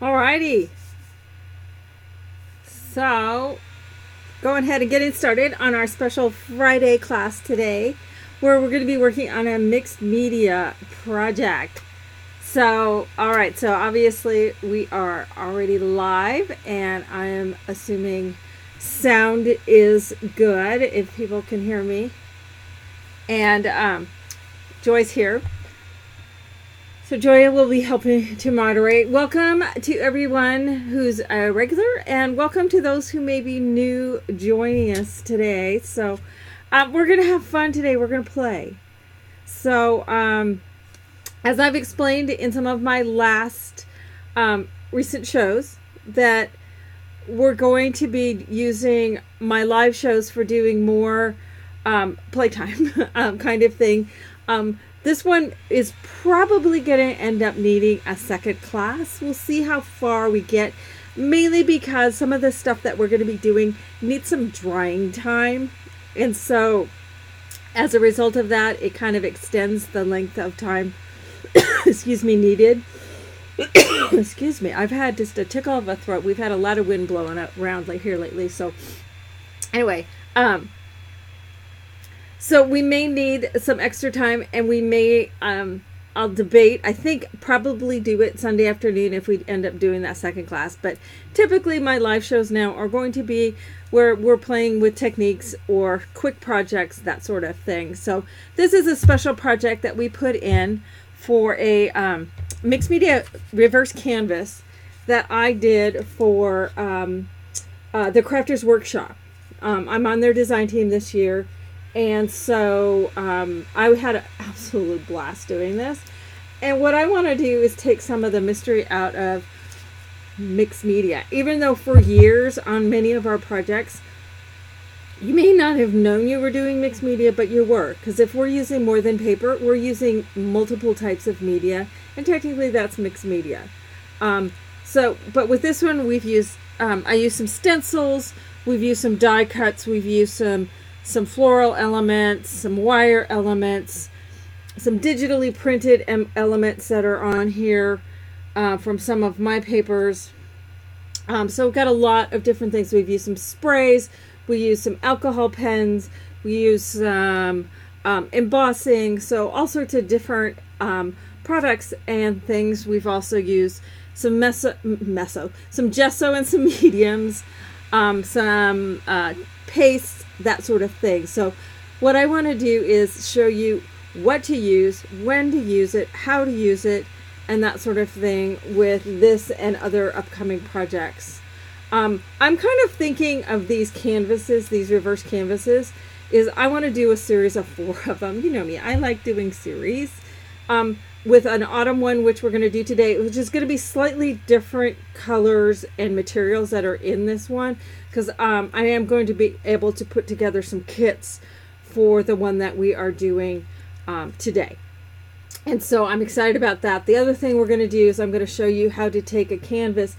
Alrighty. So, going ahead and getting started on our special Friday class today, where we're going to be working on a mixed media project. So, all right, so obviously we are already live, and I am assuming sound is good if people can hear me. And um, Joy's here. So Joya will be helping to moderate. Welcome to everyone who's a regular, and welcome to those who may be new joining us today. So um, we're gonna have fun today. We're gonna play. So um, as I've explained in some of my last um, recent shows, that we're going to be using my live shows for doing more um, playtime um, kind of thing. This one is probably going to end up needing a second class. We'll see how far we get, mainly because some of the stuff that we're going to be doing needs some drying time. And so, as a result of that, it kind of extends the length of time, excuse me, needed. excuse me, I've had just a tickle of a throat. We've had a lot of wind blowing around like here lately. So, anyway, um, so we may need some extra time and we may um I'll debate. I think probably do it Sunday afternoon if we end up doing that second class. But typically my live shows now are going to be where we're playing with techniques or quick projects, that sort of thing. So this is a special project that we put in for a um, mixed media reverse canvas that I did for um, uh, the Crafters Workshop. Um, I'm on their design team this year and so um, I had an absolute blast doing this. And what I want to do is take some of the mystery out of mixed media. Even though for years on many of our projects, you may not have known you were doing mixed media, but you were. Because if we're using more than paper, we're using multiple types of media. And technically, that's mixed media. Um, so, but with this one, we've used, um, I used some stencils, we've used some die cuts, we've used some some floral elements, some wire elements, some digitally printed elements that are on here uh, from some of my papers. Um, so we've got a lot of different things. We've used some sprays, we use some alcohol pens, we use some um, embossing, so all sorts of different um, products and things. We've also used some meso, meso some gesso and some mediums, um, some uh, paste that sort of thing. So what I want to do is show you what to use, when to use it, how to use it, and that sort of thing with this and other upcoming projects. Um, I'm kind of thinking of these canvases, these reverse canvases, is I want to do a series of four of them. You know me, I like doing series. Um, with an autumn one, which we're going to do today, which is going to be slightly different colors and materials that are in this one because um, I am going to be able to put together some kits for the one that we are doing um, today. And so I'm excited about that. The other thing we're going to do is I'm going to show you how to take a canvas,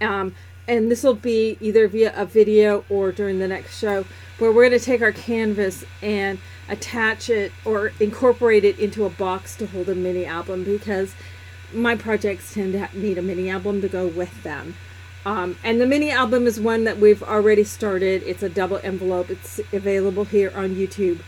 um, and this will be either via a video or during the next show, where we're going to take our canvas and attach it or incorporate it into a box to hold a mini album because my projects tend to need a mini album to go with them. Um, and the mini album is one that we've already started. It's a double envelope. It's available here on YouTube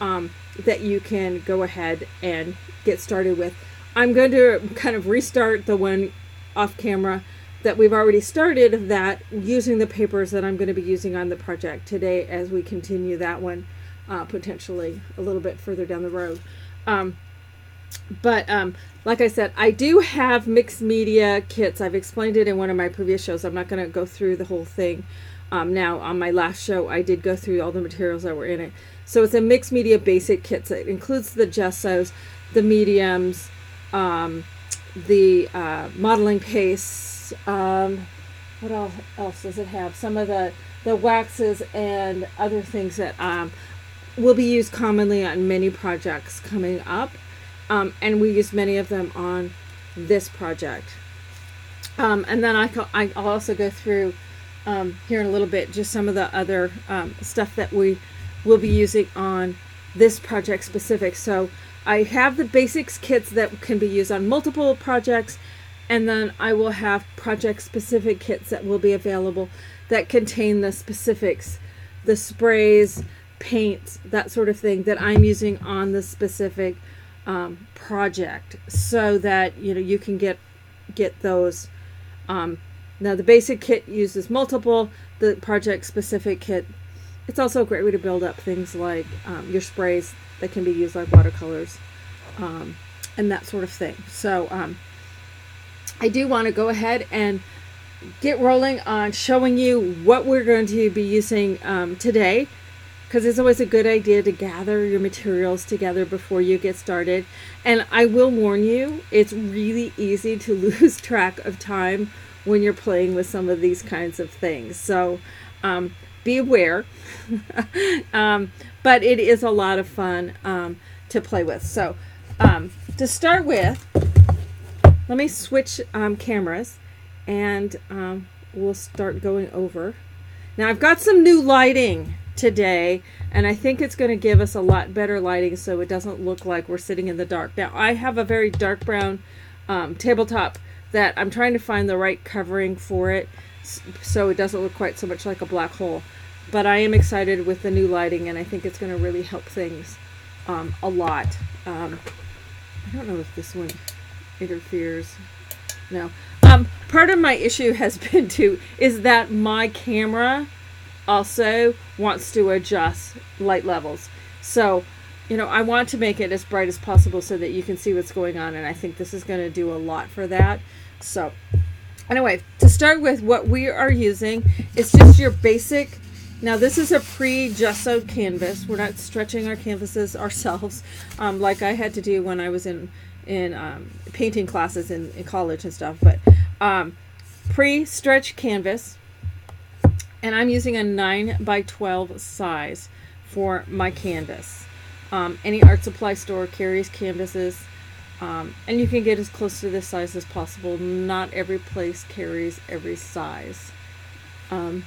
um, that you can go ahead and get started with. I'm going to kind of restart the one off camera that we've already started that using the papers that I'm going to be using on the project today as we continue that one uh, potentially a little bit further down the road. Um, but um, like I said, I do have mixed media kits. I've explained it in one of my previous shows. I'm not going to go through the whole thing. Um, now, on my last show, I did go through all the materials that were in it. So it's a mixed media basic kit. So it includes the gessos, the mediums, um, the uh, modeling Um, what else does it have? Some of the the waxes and other things that um, will be used commonly on many projects coming up. Um, and we use many of them on this project. Um, and then I I'll also go through um, here in a little bit just some of the other um, stuff that we will be using on this project specific. So I have the basics kits that can be used on multiple projects. And then I will have project specific kits that will be available that contain the specifics, the sprays, paints, that sort of thing that I'm using on the specific um, project, so that you know you can get get those. Um, now the basic kit uses multiple. The project specific kit, it's also a great way to build up things like um, your sprays that can be used like watercolors, um, and that sort of thing. So um, I do want to go ahead and get rolling on showing you what we're going to be using um, today because it's always a good idea to gather your materials together before you get started. And I will warn you, it's really easy to lose track of time when you're playing with some of these kinds of things. So um, be aware. um, but it is a lot of fun um, to play with. So um, to start with, let me switch um, cameras and um, we'll start going over. Now I've got some new lighting today and I think it's going to give us a lot better lighting so it doesn't look like we're sitting in the dark. Now I have a very dark brown um, tabletop that I'm trying to find the right covering for it so it doesn't look quite so much like a black hole. But I am excited with the new lighting and I think it's going to really help things um, a lot. Um, I don't know if this one interferes. No. Um, part of my issue has been to is that my camera also wants to adjust light levels. So, you know, I want to make it as bright as possible so that you can see what's going on, and I think this is going to do a lot for that. So, anyway, to start with, what we are using is just your basic. Now, this is a pre-gessoed canvas. We're not stretching our canvases ourselves, um, like I had to do when I was in in um, painting classes in, in college and stuff. But um, pre-stretch canvas and I'm using a 9 by 12 size for my canvas. Um, any art supply store carries canvases, um, and you can get as close to this size as possible. Not every place carries every size. Um,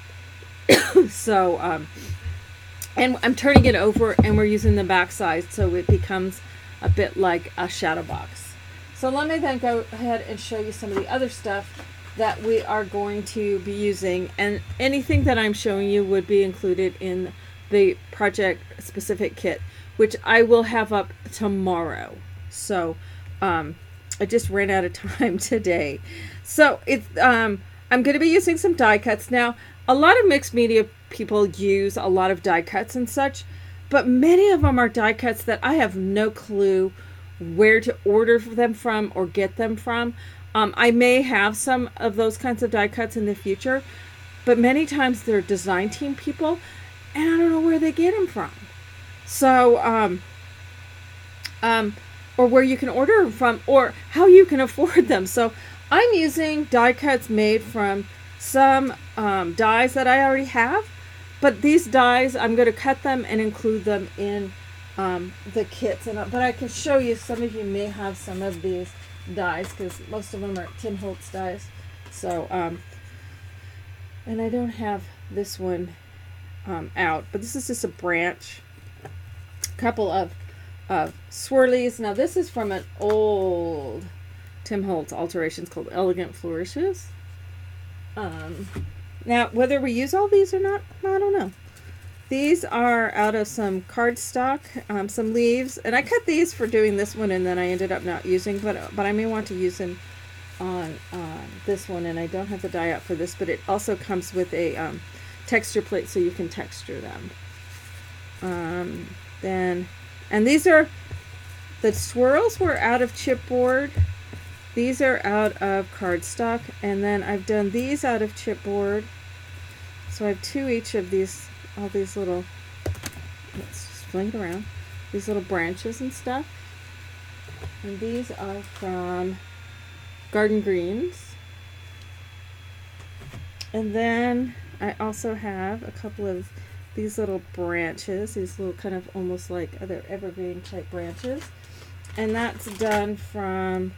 so, um, and I'm turning it over, and we're using the back side so it becomes a bit like a shadow box. So let me then go ahead and show you some of the other stuff that we are going to be using. And anything that I'm showing you would be included in the project specific kit which I will have up tomorrow. So um, I just ran out of time today. So it's um, I'm going to be using some die cuts. Now a lot of mixed media people use a lot of die cuts and such but many of them are die cuts that I have no clue where to order them from or get them from um, I may have some of those kinds of die cuts in the future, but many times they're design team people, and I don't know where they get them from. So, um, um, or where you can order them from, or how you can afford them. So, I'm using die cuts made from some um, dies that I already have, but these dies I'm going to cut them and include them in um, the kits. And but I can show you. Some of you may have some of these dies because most of them are Tim Holtz dies. So, um, and I don't have this one um, out, but this is just a branch. A couple of of swirlies. Now this is from an old Tim Holtz alterations called Elegant Flourishes. Um, now whether we use all these or not, I don't know. These are out of some cardstock, um, some leaves, and I cut these for doing this one, and then I ended up not using, but but I may want to use them on uh, this one, and I don't have the die out for this, but it also comes with a um, texture plate so you can texture them. Um, then, and these are, the swirls were out of chipboard. These are out of cardstock, and then I've done these out of chipboard. So I have two each of these all these little, let's just fling it around, these little branches and stuff. And these are from Garden Greens. And then I also have a couple of these little branches, these little kind of almost like other evergreen type branches. And that's done from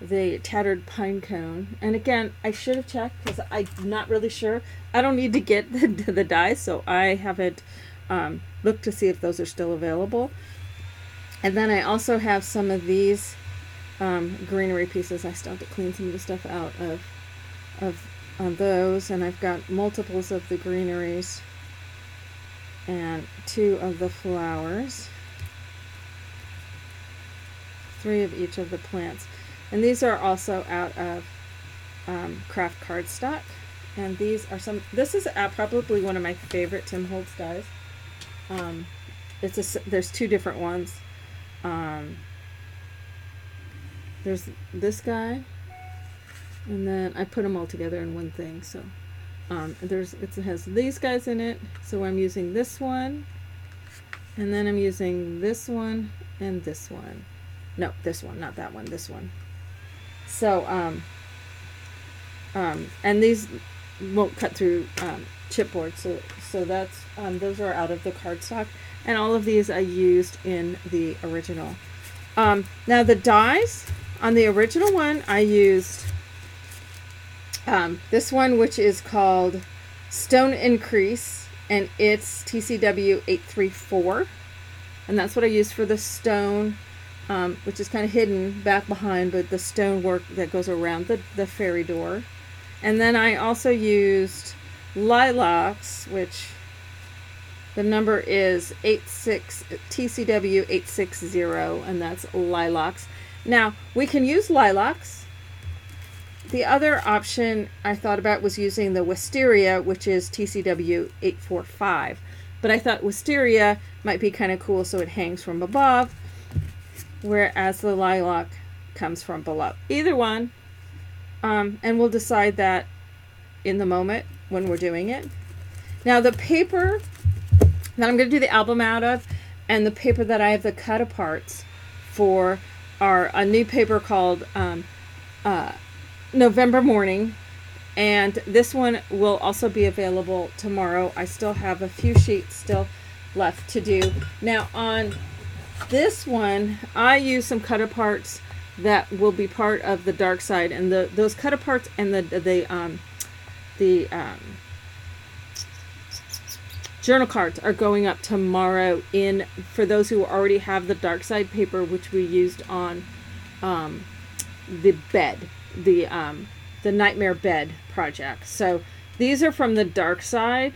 the tattered pine cone. And again, I should have checked because I'm not really sure. I don't need to get the, the dies, so I haven't um, looked to see if those are still available. And then I also have some of these um, greenery pieces. I still have to clean some of the stuff out of of on those, and I've got multiples of the greeneries and two of the flowers, three of each of the plants. And these are also out of um, craft cardstock. And these are some, this is uh, probably one of my favorite Tim Holtz dies. Um, it's a, there's two different ones. Um, there's this guy, and then I put them all together in one thing. So um, there's it has these guys in it. So I'm using this one, and then I'm using this one and this one. No, this one, not that one. This one. So um, um, and these won't cut through um, chipboard. So so that's um, those are out of the cardstock, and all of these I used in the original. Um, now the dies on the original one I used um, this one, which is called Stone Increase, and it's TCW 834. And that's what I used for the stone, um, which is kind of hidden back behind, but the stonework that goes around the, the fairy door. And then I also used Lilacs, which the number is 86 TCW 860, and that's Lilacs. Now, we can use Lilacs the other option I thought about was using the wisteria, which is TCW 845. But I thought wisteria might be kind of cool so it hangs from above, whereas the lilac comes from below. Either one. Um, and we'll decide that in the moment when we're doing it. Now the paper that I'm going to do the album out of and the paper that I have the cut aparts for are a new paper called um, uh, November morning. And this one will also be available tomorrow. I still have a few sheets still left to do. Now on this one, I use some cut aparts that will be part of the dark side and the those cut aparts and the the um the um journal cards are going up tomorrow in for those who already have the dark side paper which we used on um the bed the um, the Nightmare Bed project. So these are from the dark side,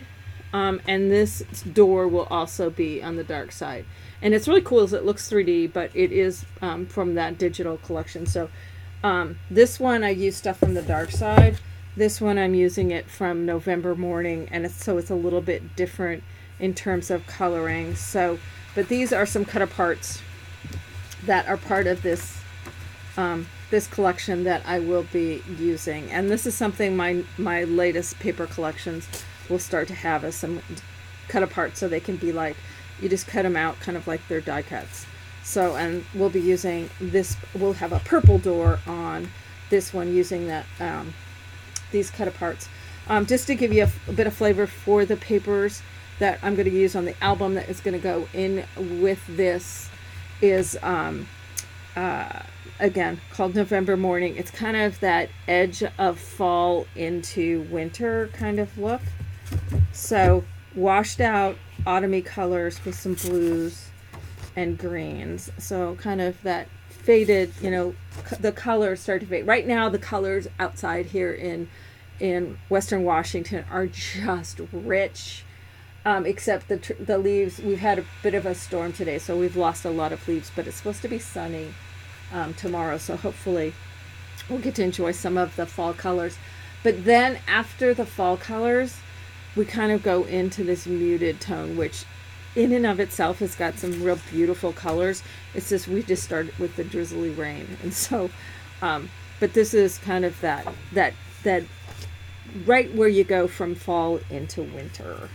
um, and this door will also be on the dark side. And it's really cool as it looks 3D, but it is um, from that digital collection. So um, this one I use stuff from the dark side. This one I'm using it from November morning, and it's, so it's a little bit different in terms of coloring. So, but these are some cut aparts that are part of this um, this collection that I will be using. And this is something my, my latest paper collections will start to have as some cut apart so they can be like, you just cut them out kind of like they're die cuts. So, and we'll be using this, we'll have a purple door on this one using that, um, these cut aparts. Um, just to give you a, a bit of flavor for the papers that I'm going to use on the album that is going to go in with this is um, uh, again called November Morning. It's kind of that edge of fall into winter kind of look. So washed out autumny colors with some blues and greens. So kind of that faded, you know, the colors start to fade. Right now the colors outside here in in Western Washington are just rich. Um, except the tr- the leaves, we've had a bit of a storm today, so we've lost a lot of leaves. But it's supposed to be sunny um, tomorrow. So hopefully we'll get to enjoy some of the fall colors. But then after the fall colors, we kind of go into this muted tone, which in and of itself has got some real beautiful colors. It's just we just started with the drizzly rain, and so, um, but this is kind of that that that right where you go from fall into winter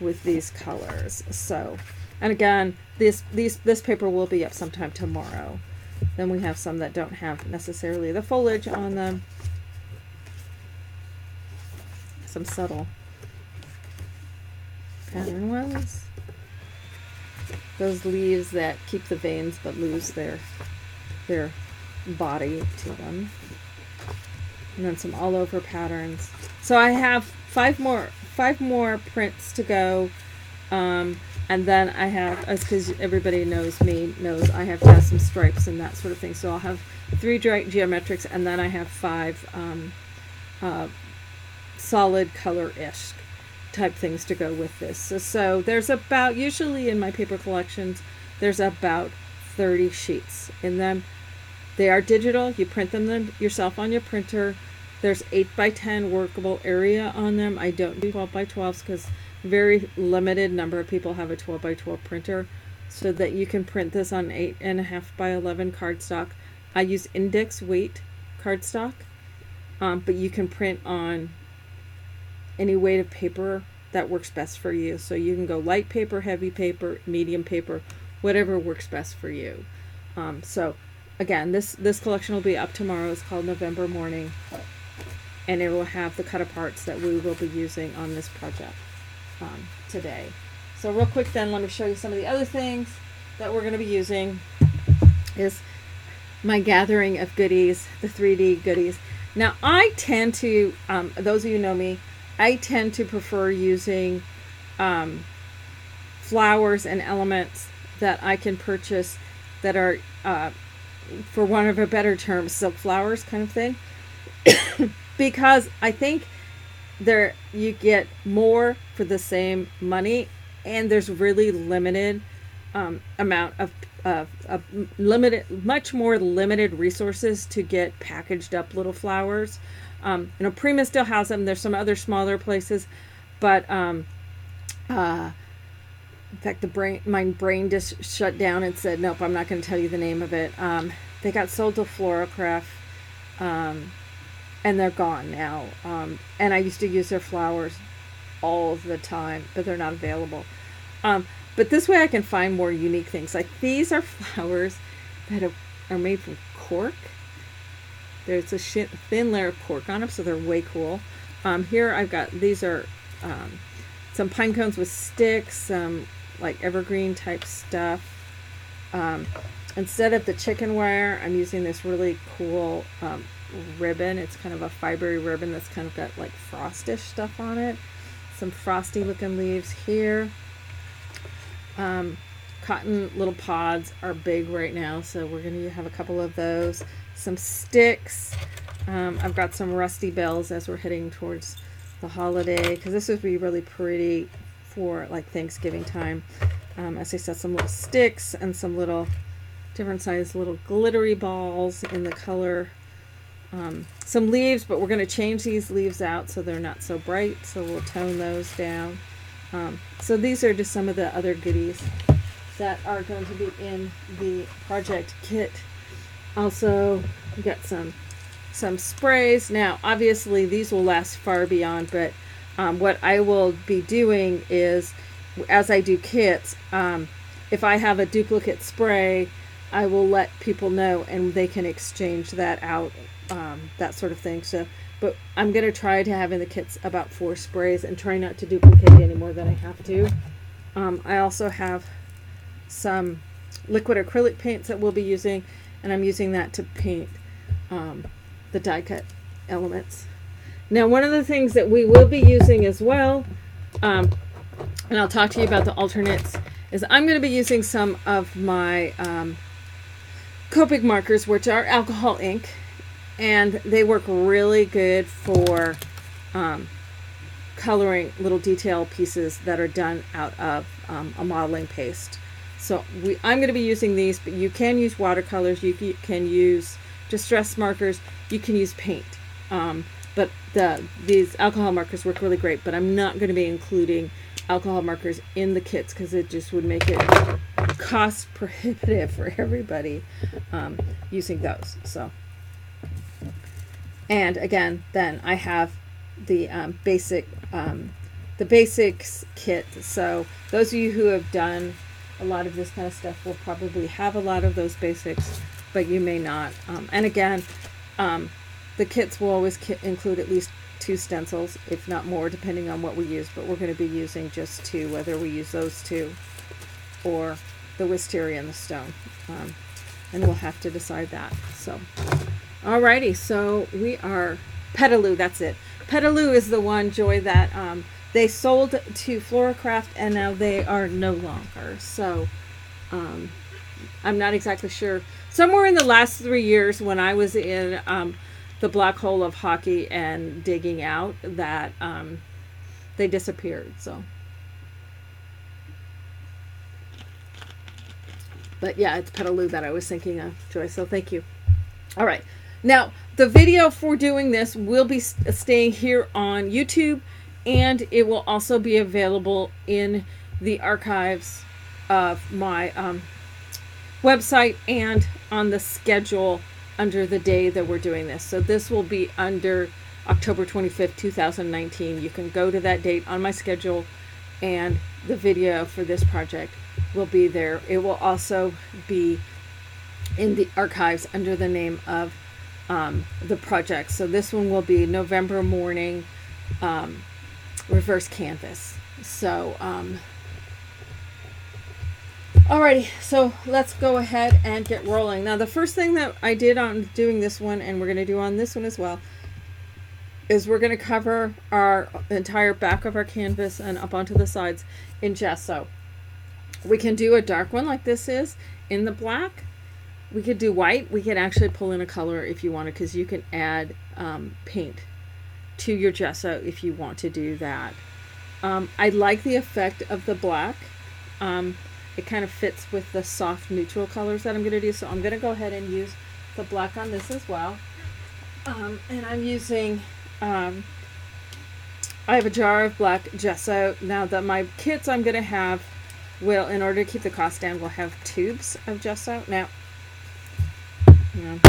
with these colors. So, and again, this these this paper will be up sometime tomorrow. Then we have some that don't have necessarily the foliage on them. Some subtle pattern ones. Those leaves that keep the veins but lose their their body to them. And then some all over patterns. So I have five more five more prints to go. Um, and then I have, as because everybody knows me, knows I have to have some stripes and that sort of thing. So I'll have three dry geometrics, and then I have five um, uh, solid color-ish type things to go with this. So, so there's about usually in my paper collections, there's about 30 sheets in them. They are digital. You print them, yourself on your printer. There's 8 by 10 workable area on them. I don't do 12 by 12s because very limited number of people have a 12 by 12 printer so that you can print this on 8.5 by 11 cardstock. I use index weight cardstock, um, but you can print on any weight of paper that works best for you. So you can go light paper, heavy paper, medium paper, whatever works best for you. Um, so again, this this collection will be up tomorrow. It's called November Morning, and it will have the cut aparts that we will be using on this project um, today. So real quick, then let me show you some of the other things that we're going to be using. Is my gathering of goodies, the 3D goodies. Now I tend to, um, those of you know me, I tend to prefer using um, flowers and elements that I can purchase that are, uh, for one of a better term, silk flowers kind of thing. because I think there you get more for the same money, and there's really limited um, amount of, of, of limited, much more limited resources to get packaged up little flowers. Um, you know, Prima still has them. There's some other smaller places, but um, uh, in fact, the brain, my brain just shut down and said, "Nope, I'm not going to tell you the name of it." Um, they got sold to Floracraft, um, and they're gone now. Um, and I used to use their flowers all the time, but they're not available. Um, but this way, I can find more unique things. Like these are flowers that are made from cork there's a thin layer of cork on them, so they're way cool. Um, here I've got, these are um, some pine cones with sticks, some like evergreen type stuff. Um, instead of the chicken wire, I'm using this really cool um, ribbon. It's kind of a fibery ribbon that's kind of got like frostish stuff on it. Some frosty looking leaves here. Um, cotton little pods are big right now, so we're going to have a couple of those some sticks. Um, I've got some rusty bells as we're heading towards the holiday because this would be really pretty for like Thanksgiving time. Um, as I said, some little sticks and some little different size little glittery balls in the color. Um, some leaves, but we're going to change these leaves out so they're not so bright, so we'll tone those down. Um, so these are just some of the other goodies that are going to be in the project kit also, we got some some sprays. Now, obviously, these will last far beyond, but um, what I will be doing is, as I do kits, um, if I have a duplicate spray, I will let people know and they can exchange that out, um, that sort of thing. So, but I'm going to try to have in the kits about four sprays and try not to duplicate any more than I have to. Um, I also have some liquid acrylic paints that we'll be using and I'm using that to paint um, the die cut elements. Now, one of the things that we will be using as well, um, and I'll talk to you about the alternates, is I'm going to be using some of my um, Copic markers, which are alcohol ink, and they work really good for um, coloring little detail pieces that are done out of um, a modeling paste. So we, I'm going to be using these, but you can use watercolors, you can use distress markers, you can use paint. Um, but the these alcohol markers work really great, but I'm not going to be including alcohol markers in the kits because it just would make it cost prohibitive for everybody um, using those. So, and again, then I have the um, basic um, the basics kit. So those of you who have done a lot of this kind of stuff will probably have a lot of those basics, but you may not. Um, and again, um, the kits will always ki include at least two stencils, if not more, depending on what we use. But we're going to be using just two, whether we use those two or the wisteria and the stone. Um, and we'll have to decide that. So, alrighty, so we are Petaloo. That's it. Petaloo is the one, Joy, that um, they sold to Floracraft and now they are no longer. So um, I'm not exactly sure. Somewhere in the last three years, when I was in um, the black hole of hockey and digging out, that um, they disappeared. So. But yeah, it's Petaloo that I was thinking of, Joy. So thank you. All right. Now, the video for doing this will be staying here on YouTube and it will also be available in the archives of my um, website and on the schedule under the day that we're doing this. So this will be under October 25th, 2019. You can go to that date on my schedule and the video for this project will be there. It will also be in the archives under the name of um, the project. So this one will be November morning um, reverse canvas. So, um, alrighty, so let's go ahead and get rolling. Now, the first thing that I did on doing this one, and we're going to do on this one as well, is we're going to cover our entire back of our canvas and up onto the sides in gesso. We can do a dark one like this is in the black. We could do white. We can actually pull in a color if you want to because you can add um, paint to your gesso if you want to do that. Um, I like the effect of the black. Um, it kind of fits with the soft neutral colors that I'm going to do. So I'm going to go ahead and use the black on this as well. Um, and I'm using, um, I have a jar of black gesso. Now that my kits I'm going to have will, in order to keep the cost down, will have tubes of gesso. Now, you know,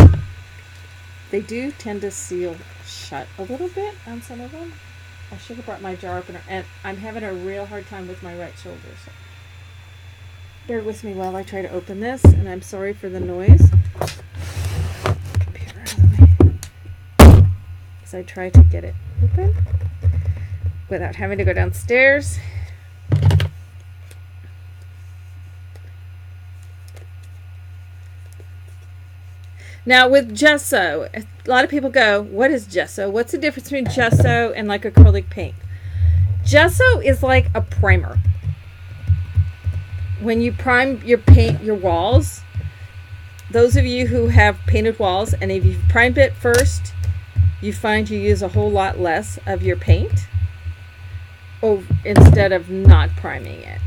they do tend to seal shut a little bit on some of them. I should have brought my jar opener, and I'm having a real hard time with my right shoulder. So bear with me while I try to open this, and I'm sorry for the noise. Computer out of the way. As I try to get it open without having to go downstairs. Now with gesso, a lot of people go, what is gesso? What's the difference between gesso and like acrylic paint? Gesso is like a primer. When you prime your paint your walls, those of you who have painted walls and if you've primed it first, you find you use a whole lot less of your paint oh, instead of not priming it.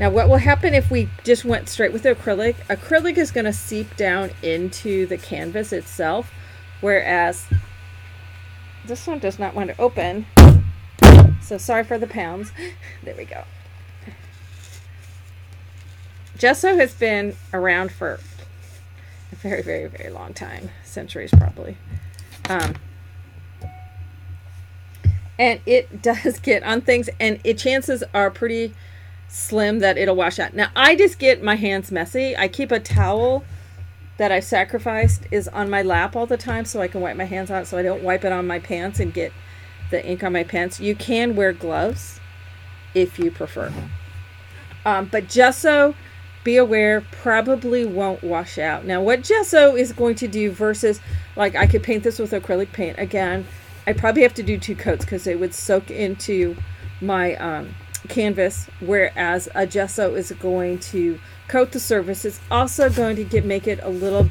Now what will happen if we just went straight with acrylic? Acrylic is going to seep down into the canvas itself, whereas this one does not want to open. So sorry for the pounds. There we go. Gesso has been around for a very, very, very long time. Centuries probably. Um, and it does get on things and it chances are pretty slim that it'll wash out. Now I just get my hands messy. I keep a towel that I sacrificed is on my lap all the time so I can wipe my hands on it so I don't wipe it on my pants and get the ink on my pants. You can wear gloves if you prefer. Um, but gesso, be aware, probably won't wash out. Now what gesso is going to do versus like I could paint this with acrylic paint again. I probably have to do two coats because it would soak into my um, canvas, whereas a gesso is going to coat the surface. It's also going to get, make it a little,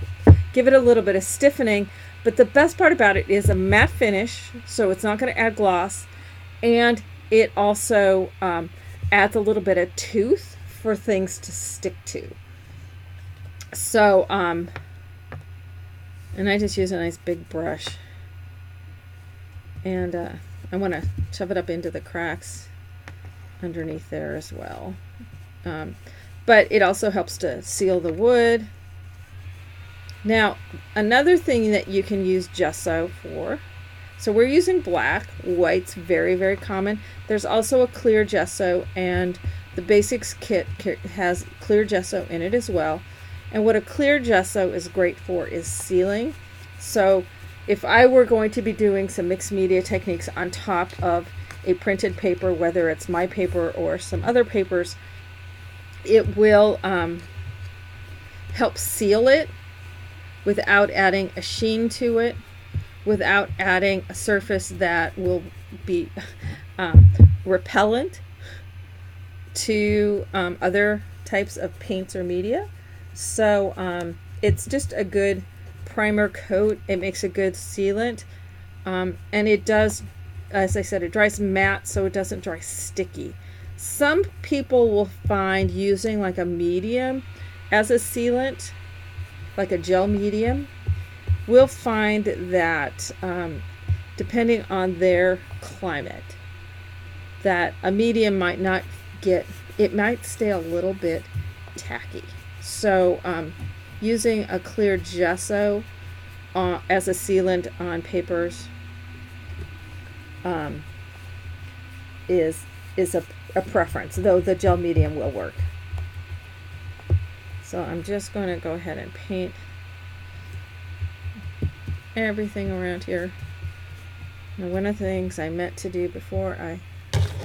give it a little bit of stiffening. But the best part about it is a matte finish, so it's not going to add gloss, and it also um, adds a little bit of tooth for things to stick to. So, um, and I just use a nice big brush, and uh, I want to shove it up into the cracks underneath there as well. Um, but it also helps to seal the wood. Now, another thing that you can use gesso for, so we're using black, white's very, very common. There's also a clear gesso and the basics kit has clear gesso in it as well. And what a clear gesso is great for is sealing. So if I were going to be doing some mixed media techniques on top of a printed paper, whether it's my paper or some other papers, it will um, help seal it without adding a sheen to it, without adding a surface that will be um, repellent to um, other types of paints or media. So um, it's just a good primer coat. It makes a good sealant. Um, and it does, as I said, it dries matte so it doesn't dry sticky. Some people will find using like a medium as a sealant, like a gel medium, will find that um, depending on their climate, that a medium might not get, it might stay a little bit tacky. So um, using a clear gesso uh, as a sealant on papers um, is is a, a preference, though the gel medium will work. So I'm just going to go ahead and paint everything around here. Now one of the things I meant to do before I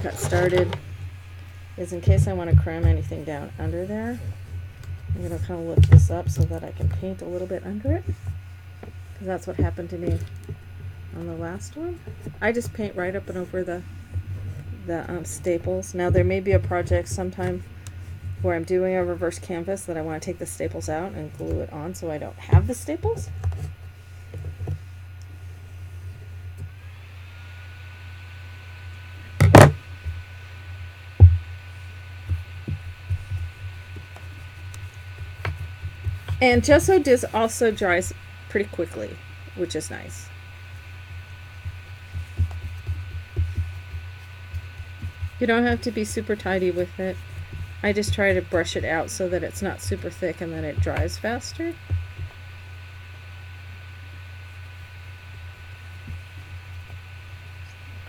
got started is in case I want to cram anything down under there, I'm going to kind of lift this up so that I can paint a little bit under it. Because that's what happened to me on the last one. I just paint right up and over the the um, staples. Now there may be a project sometime where I'm doing a reverse canvas that I want to take the staples out and glue it on so I don't have the staples. And gesso disc also dries pretty quickly, which is nice. You don't have to be super tidy with it. I just try to brush it out so that it's not super thick and then it dries faster.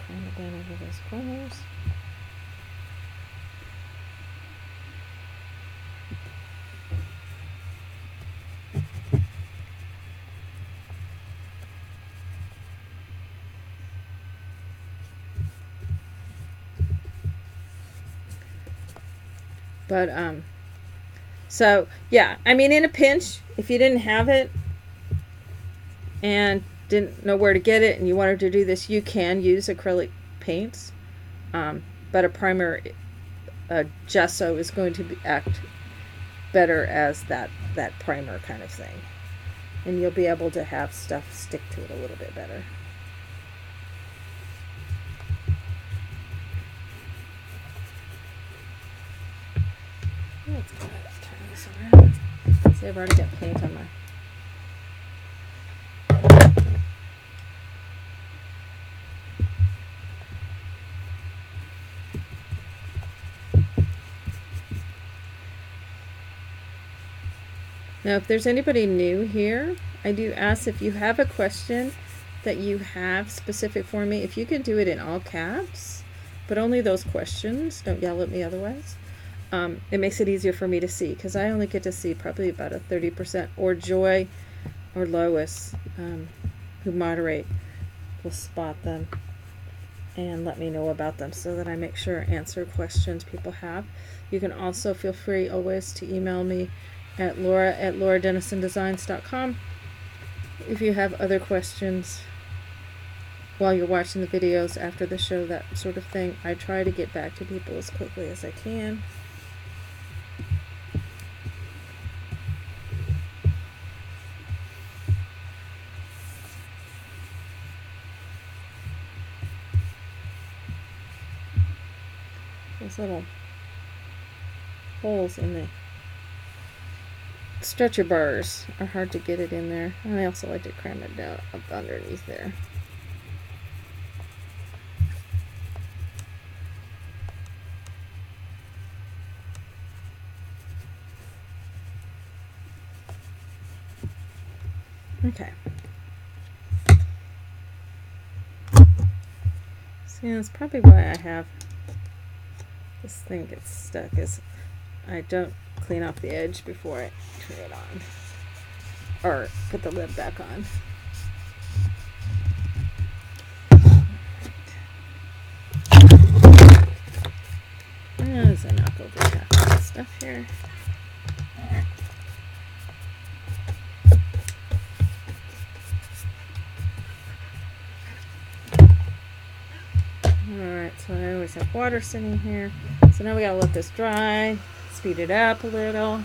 Kind of down over those corners. But um so yeah, I mean in a pinch, if you didn't have it and didn't know where to get it and you wanted to do this, you can use acrylic paints. Um, but a primer a gesso is going to be, act better as that that primer kind of thing. And you'll be able to have stuff stick to it a little bit better. Let's go ahead and turn this around. See, I've already got paint on my. Now, if there's anybody new here, I do ask if you have a question that you have specific for me, if you can do it in all caps, but only those questions. Oh, Don't yell at me otherwise um, it makes it easier for me to see because I only get to see probably about a 30% or Joy or Lois um, who moderate will spot them and let me know about them so that I make sure answer questions people have. You can also feel free always to email me at laura at lauradenisondesigns.com if you have other questions while you're watching the videos after the show, that sort of thing. I try to get back to people as quickly as I can. Those little holes in the stretcher bars are hard to get it in there. And I also like to cram it down up underneath there. Okay. See, that's probably why I have this thing gets stuck is I don't clean off the edge before I turn it on or put the lid back on. As I knock over half of stuff here. Alright, so I always have water sitting here. So now we gotta let this dry, speed it up a little.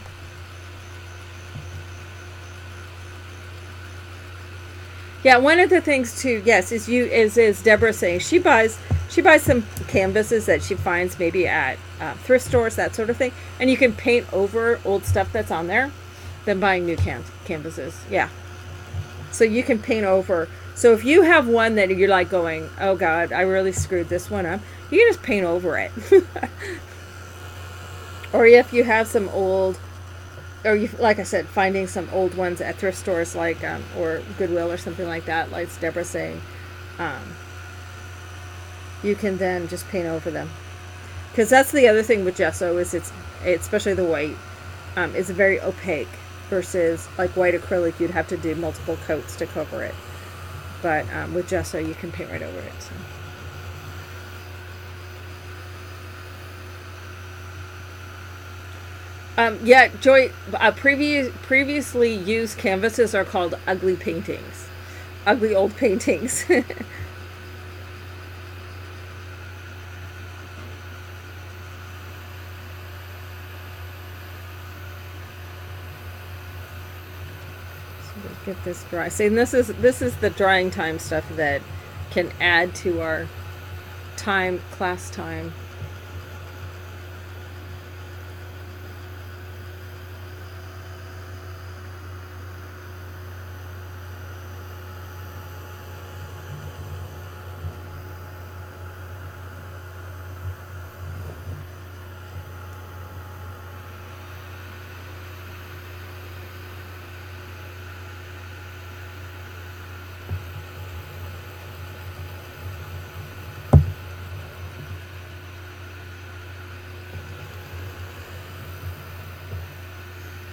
Yeah, one of the things too, yes, is you is is Deborah saying she buys she buys some canvases that she finds maybe at uh, thrift stores, that sort of thing, and you can paint over old stuff that's on there, than buying new can- canvases. Yeah, so you can paint over. So if you have one that you're like going, oh God, I really screwed this one up, you can just paint over it. or if you have some old or you, like I said, finding some old ones at thrift stores like um, or Goodwill or something like that, like Deborah saying, um, you can then just paint over them. Because that's the other thing with gesso is it's, especially the white, um, it's very opaque versus like white acrylic. You'd have to do multiple coats to cover it, but um, with gesso you can paint right over it. So. Um, yeah, Joy. Uh, previous previously used canvases are called ugly paintings, ugly old paintings. so get this dry. See, and this is this is the drying time stuff that can add to our time class time.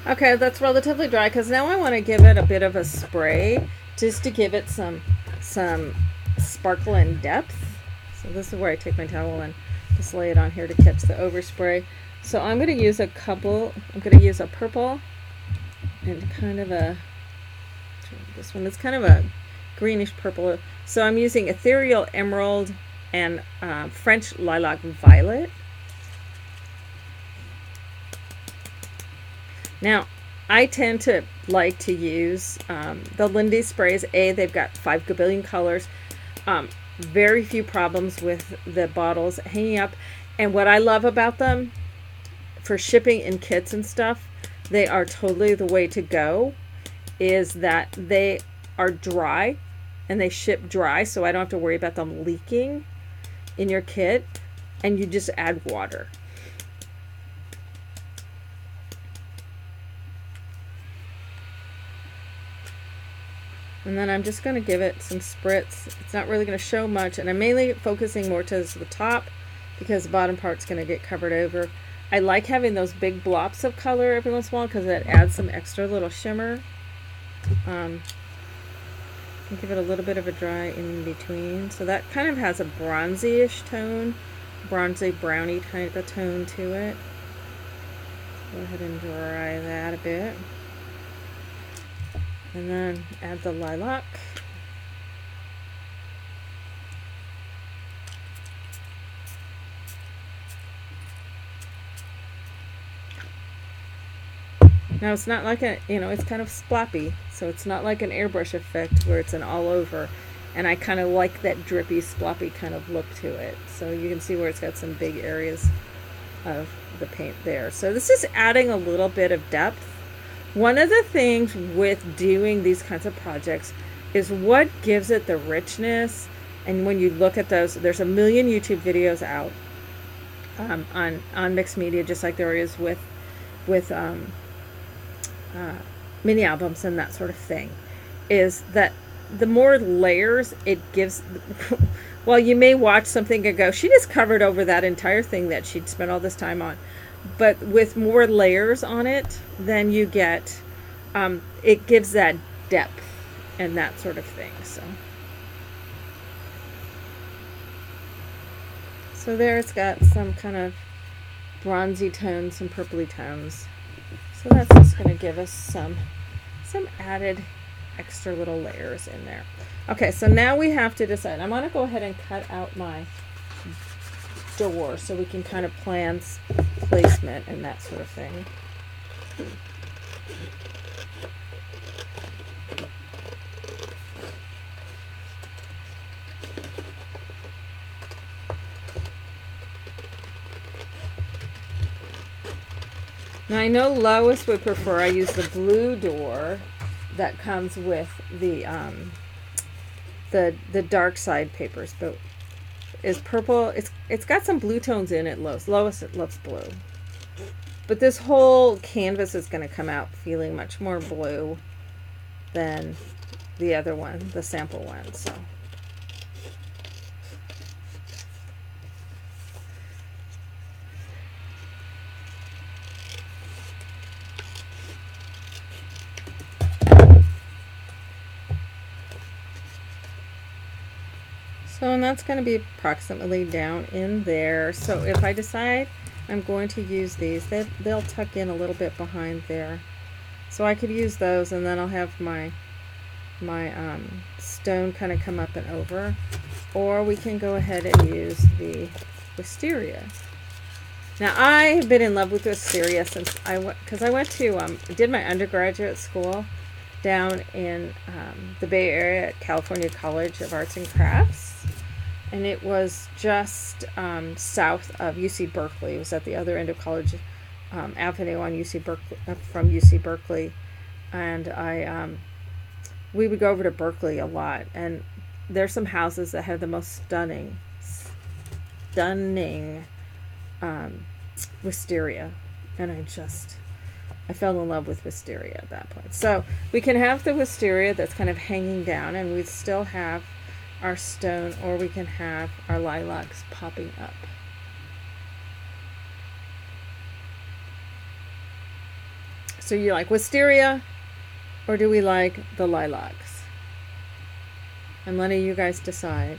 Okay, that's relatively dry because now I want to give it a bit of a spray just to give it some some sparkle and depth. So this is where I take my towel and just lay it on here to catch the overspray. So I'm going to use a couple, I'm going to use a purple and kind of a, this one is kind of a greenish purple. So I'm using Ethereal Emerald and uh, French Lilac Violet. Now, I tend to like to use um, the Lindy sprays. A, they've got five gabillion colors. Um, very few problems with the bottles hanging up. And what I love about them for shipping in kits and stuff, they are totally the way to go. Is that they are dry and they ship dry, so I don't have to worry about them leaking in your kit. And you just add water. And then I'm just going to give it some spritz. It's not really going to show much. And I'm mainly focusing more to the top because the bottom part's going to get covered over. I like having those big blobs of color every once in a while because that adds some extra little shimmer. Um, give it a little bit of a dry in between. So that kind of has a bronzy-ish tone, bronzy browny type of tone to it. Go ahead and dry that a bit and then add the lilac Now it's not like a, you know, it's kind of splappy, so it's not like an airbrush effect where it's an all over. And I kind of like that drippy, sploppy kind of look to it. So you can see where it's got some big areas of the paint there. So this is adding a little bit of depth one of the things with doing these kinds of projects is what gives it the richness. And when you look at those, there's a million YouTube videos out um, on on mixed media, just like there is with with um, uh, mini albums and that sort of thing. Is that the more layers it gives? well, you may watch something and go, "She just covered over that entire thing that she'd spent all this time on." But with more layers on it, then you get, um, it gives that depth and that sort of thing. So, so there it's got some kind of bronzy tones, some purpley tones. So that's just going to give us some, some added extra little layers in there. Okay, so now we have to decide. I'm going to go ahead and cut out my door so we can kind of plan placement and that sort of thing. Now I know Lois would prefer I use the blue door that comes with the um, the the dark side papers, but is purple. It's it's got some blue tones in it. Lois Lois it loves blue, but this whole canvas is going to come out feeling much more blue than the other one, the sample one. So. So, and that's going to be approximately down in there. So if I decide I'm going to use these, they, they'll tuck in a little bit behind there. So I could use those and then I'll have my my um, stone kind of come up and over. Or we can go ahead and use the wisteria. Now I have been in love with wisteria since I went, because I went to, um, did my undergraduate school down in um, the Bay Area at California College of Arts and Crafts and it was just um, south of UC Berkeley. It was at the other end of College um, Avenue on UC Berkeley uh, from UC Berkeley, and I um, we would go over to Berkeley a lot. And there's some houses that have the most stunning, stunning um, wisteria, and I just I fell in love with wisteria at that point. So we can have the wisteria that's kind of hanging down, and we still have our stone or we can have our lilacs popping up. So you like wisteria or do we like the lilacs? I'm letting you guys decide.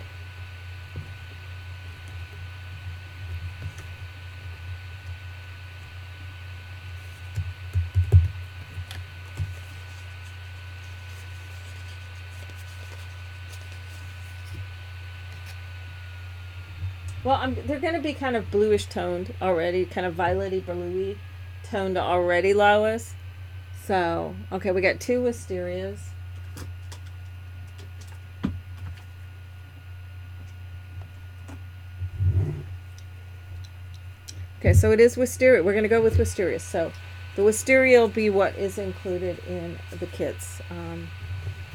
Well, I'm, they're going to be kind of bluish toned already, kind of violety bluey toned already, Lois. So, okay, we got two wisterias. Okay, so it is wisteria. We're going to go with wisteria. So the wisteria will be what is included in the kits. Um,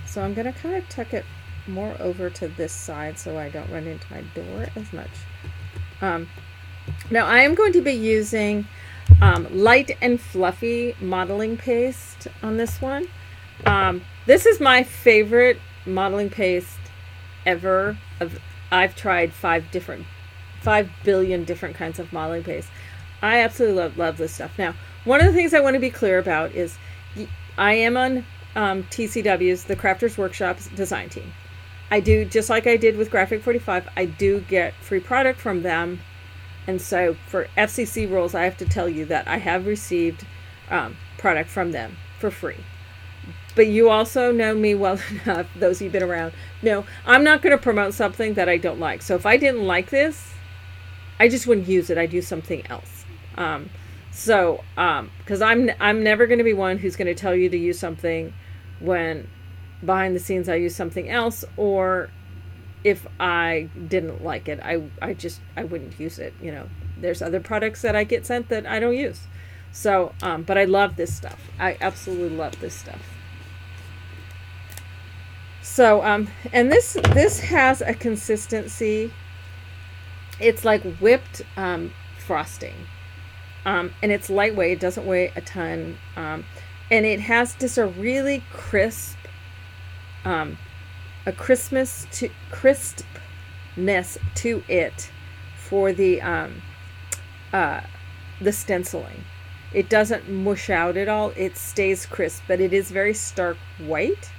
so I'm going to kind of tuck it more over to this side so I don't run into my door as much. Um, now I am going to be using um, light and fluffy modeling paste on this one. Um, this is my favorite modeling paste ever. Of I've tried five different, five billion different kinds of modeling paste. I absolutely love love this stuff. Now, one of the things I want to be clear about is I am on um, TCW's, the Crafters Workshop's design team. I do just like I did with Graphic 45. I do get free product from them, and so for FCC rules, I have to tell you that I have received um, product from them for free. But you also know me well enough, those of you been around. No, I'm not going to promote something that I don't like. So if I didn't like this, I just wouldn't use it. I'd use something else. Um, so, because um, I'm I'm never going to be one who's going to tell you to use something when behind the scenes I use something else or if I didn't like it, I I just I wouldn't use it. You know, there's other products that I get sent that I don't use. So, um, but I love this stuff. I absolutely love this stuff. So, um, and this this has a consistency. It's like whipped um, frosting, um, and it's lightweight. It doesn't weigh a ton, um, and it has just a really crisp um, a Christmas to crispness to it for the um, uh, the stenciling. It doesn't mush out at all. It stays crisp, but it is very stark white.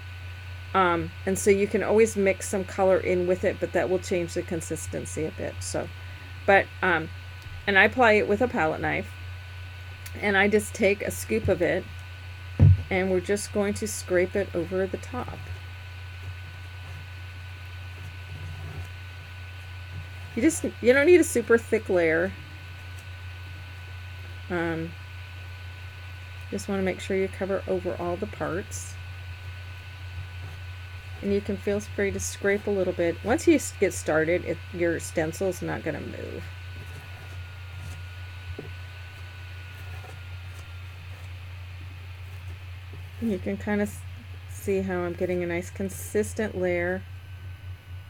Um, and so you can always mix some color in with it, but that will change the consistency a bit. So, but um, and I apply it with a palette knife, and I just take a scoop of it, and we're just going to scrape it over the top. You just you don't need a super thick layer. Um, just want to make sure you cover over all the parts. And you can feel free to scrape a little bit. Once you get started, your stencil is not going to move. You can kind of see how I'm getting a nice consistent layer.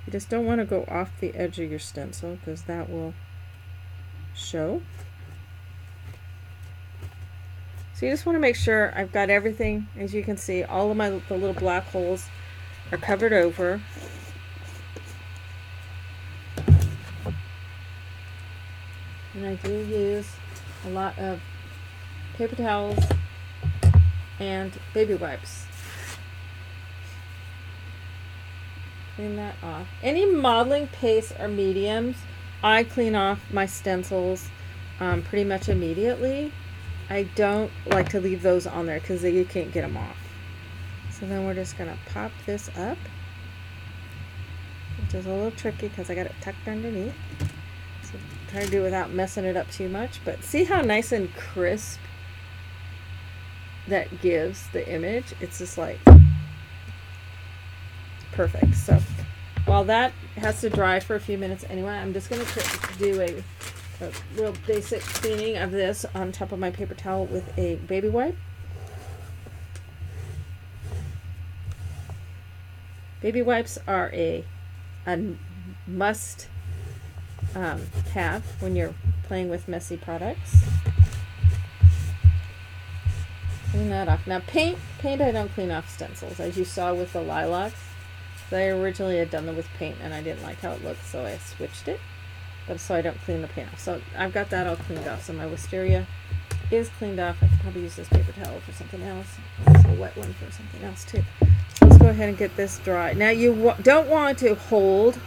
You just don't want to go off the edge of your stencil because that will show. So you just want to make sure I've got everything, as you can see, all of my the little black holes are covered over. And I do use a lot of paper towels and baby wipes. Clean that off. Any modeling paste or mediums, I clean off my stencils um, pretty much immediately. I don't like to leave those on there because you can't get them off. So then we're just going to pop this up, which is a little tricky because I got it tucked underneath. So try to do it without messing it up too much. But see how nice and crisp that gives the image? It's just like perfect. So while that has to dry for a few minutes anyway, I'm just going to do a a real basic cleaning of this on top of my paper towel with a baby wipe. Baby wipes are a, a must um, have when you're playing with messy products. Clean that off. Now paint, paint I don't clean off stencils, as you saw with the lilacs. I originally had done them with paint and I didn't like how it looked, so I switched it but so I don't clean the paint off. So I've got that all cleaned off. So my wisteria is cleaned off. I could probably use this paper towel for something else. It's a wet one for something else too. So let's go ahead and get this dry. Now you don't want to hold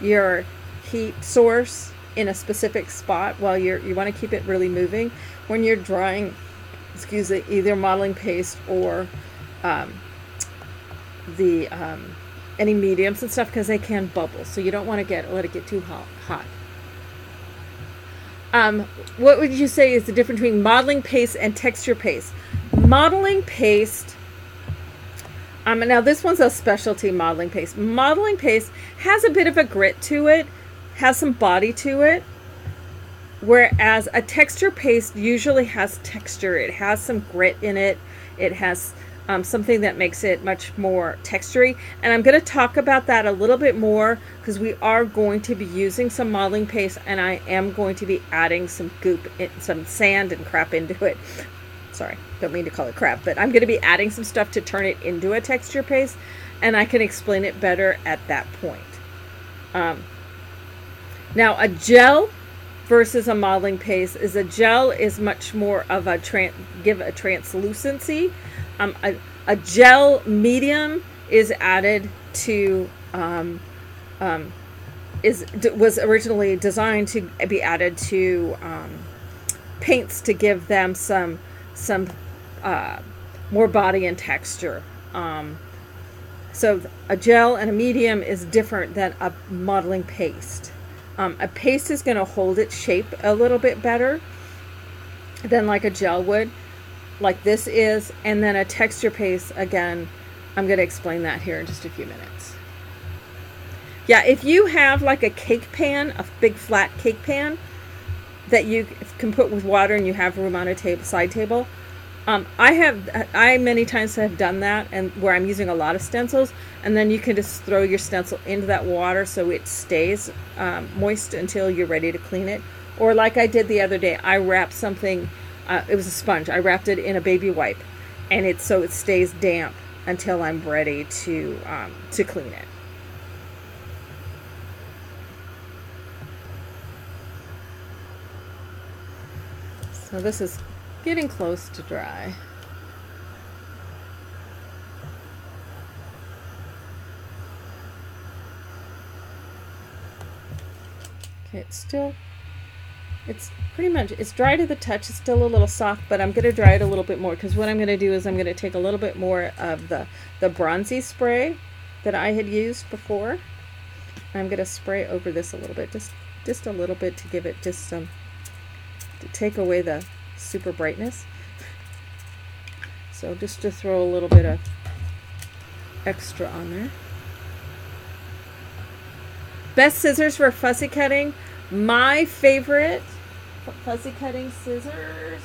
your heat source in a specific spot while you're you want to keep it really moving when you're drying excuse me either modeling paste or um, the um, any mediums and stuff because they can bubble. So you don't want to get let it get too hot. hot. Um, what would you say is the difference between modeling paste and texture paste? Modeling paste. Um, now this one's a specialty modeling paste. Modeling paste has a bit of a grit to it, has some body to it, whereas a texture paste usually has texture. It has some grit in it. It has um, something that makes it much more textury. And I'm going to talk about that a little bit more because we are going to be using some modeling paste and I am going to be adding some goop, in, some sand and crap into it. Sorry, don't mean to call it crap, but I'm going to be adding some stuff to turn it into a texture paste and I can explain it better at that point. Um, now, a gel versus a modeling paste is a gel is much more of a give a translucency um, a, a gel medium is added to um, um, is was originally designed to be added to um, paints to give them some some uh, more body and texture. Um, so a gel and a medium is different than a modeling paste. Um, a paste is going to hold its shape a little bit better than like a gel would like this is, and then a texture paste again. I'm going to explain that here in just a few minutes. Yeah, if you have like a cake pan, a big flat cake pan that you can put with water and you have room on a table, side table, um, I have, I many times have done that and where I'm using a lot of stencils and then you can just throw your stencil into that water so it stays um, moist until you're ready to clean it. Or like I did the other day, I wrapped something uh, it was a sponge. I wrapped it in a baby wipe, and it's so it stays damp until I'm ready to um, to clean it. So this is getting close to dry. Okay, it's still it's pretty much it's dry to the touch it's still a little soft but I'm going to dry it a little bit more because what I'm going to do is I'm going to take a little bit more of the the bronzy spray that I had used before I'm going to spray over this a little bit, just just a little bit to give it just some, to take away the super brightness. So just to throw a little bit of extra on there. Best scissors for fussy cutting. My favorite fussy cutting scissors.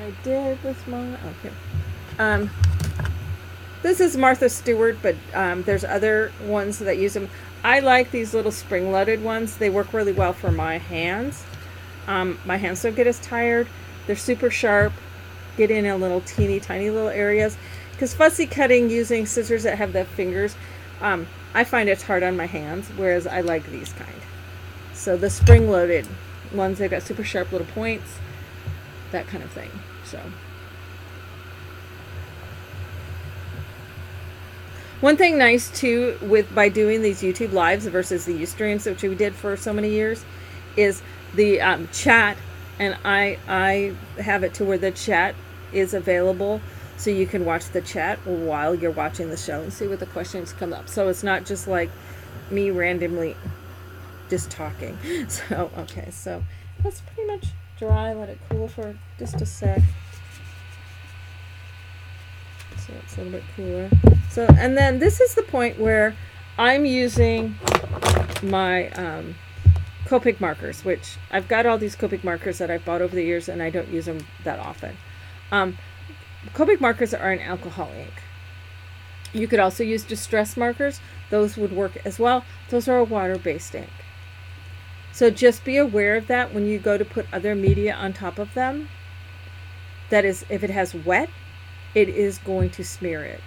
I did with my okay. Um, this is Martha Stewart, but um, there's other ones that use them. I like these little spring-loaded ones. They work really well for my hands. Um, my hands don't get as tired. They're super sharp. Get in a little teeny tiny little areas. Because fussy cutting using scissors that have the fingers, um, I find it's hard on my hands, whereas I like these kind. So the spring-loaded ones, they've got super sharp little points, that kind of thing. So. One thing nice too with by doing these YouTube lives versus the Ustreams, which we did for so many years, is the um, chat, and I I have it to where the chat is available, so you can watch the chat while you're watching the show and see what the questions come up. So it's not just like me randomly just talking. So okay, so that's pretty much dry. Let it cool for just a sec so it's a little bit cooler. So, and then this is the point where I'm using my um, Copic markers, which I've got all these Copic markers that I've bought over the years and I don't use them that often. Um, Copic markers are an alcohol ink. You could also use distress markers. Those would work as well. Those are a water-based ink. So just be aware of that when you go to put other media on top of them. That is, if it has wet, it is going to smear it.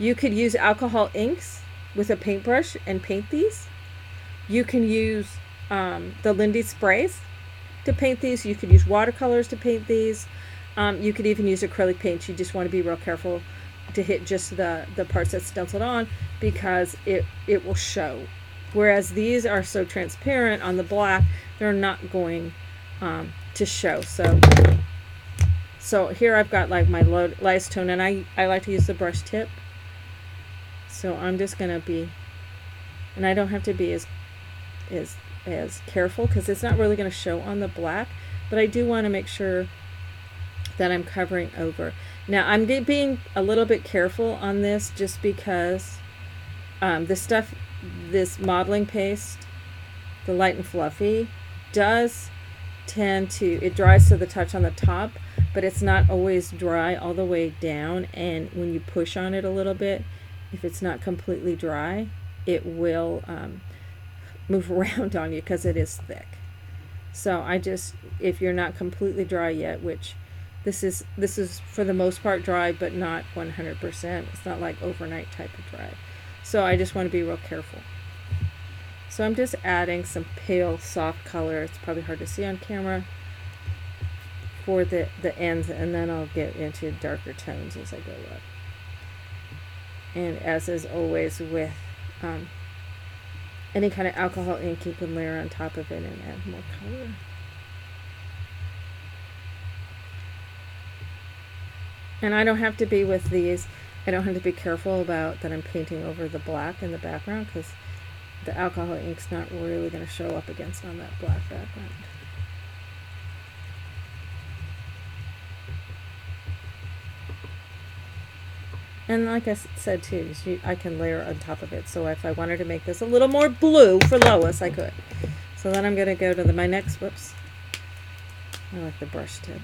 You could use alcohol inks with a paintbrush and paint these. You can use um, the Lindy sprays to paint these. You could use watercolors to paint these. Um, you could even use acrylic paint. You just want to be real careful to hit just the, the parts that's stenciled on because it, it will show. Whereas these are so transparent on the black, they're not going um, to show. So so here I've got like my lightest tone and I, I like to use the brush tip. So I'm just going to be, and I don't have to be as, as, as careful because it's not really going to show on the black, but I do want to make sure that I'm covering over. Now I'm being a little bit careful on this just because um, this stuff, this modeling paste, the light and fluffy, does tend to, it dries to the touch on the top, but it's not always dry all the way down. And when you push on it a little bit if it's not completely dry it will um, move around on you because it is thick. So I just if you're not completely dry yet which this is this is for the most part dry but not 100% it's not like overnight type of dry so I just want to be real careful so I'm just adding some pale soft color it's probably hard to see on camera for the, the ends and then I'll get into darker tones as I go up. And as is always with um, any kind of alcohol ink, you can layer on top of it and add more color. And I don't have to be with these, I don't have to be careful about that I'm painting over the black in the background because the alcohol ink's not really going to show up against on that black background. And like I said too, I can layer on top of it. So if I wanted to make this a little more blue for Lois, I could. So then I'm going to go to the, my next, whoops. I like the brush tip.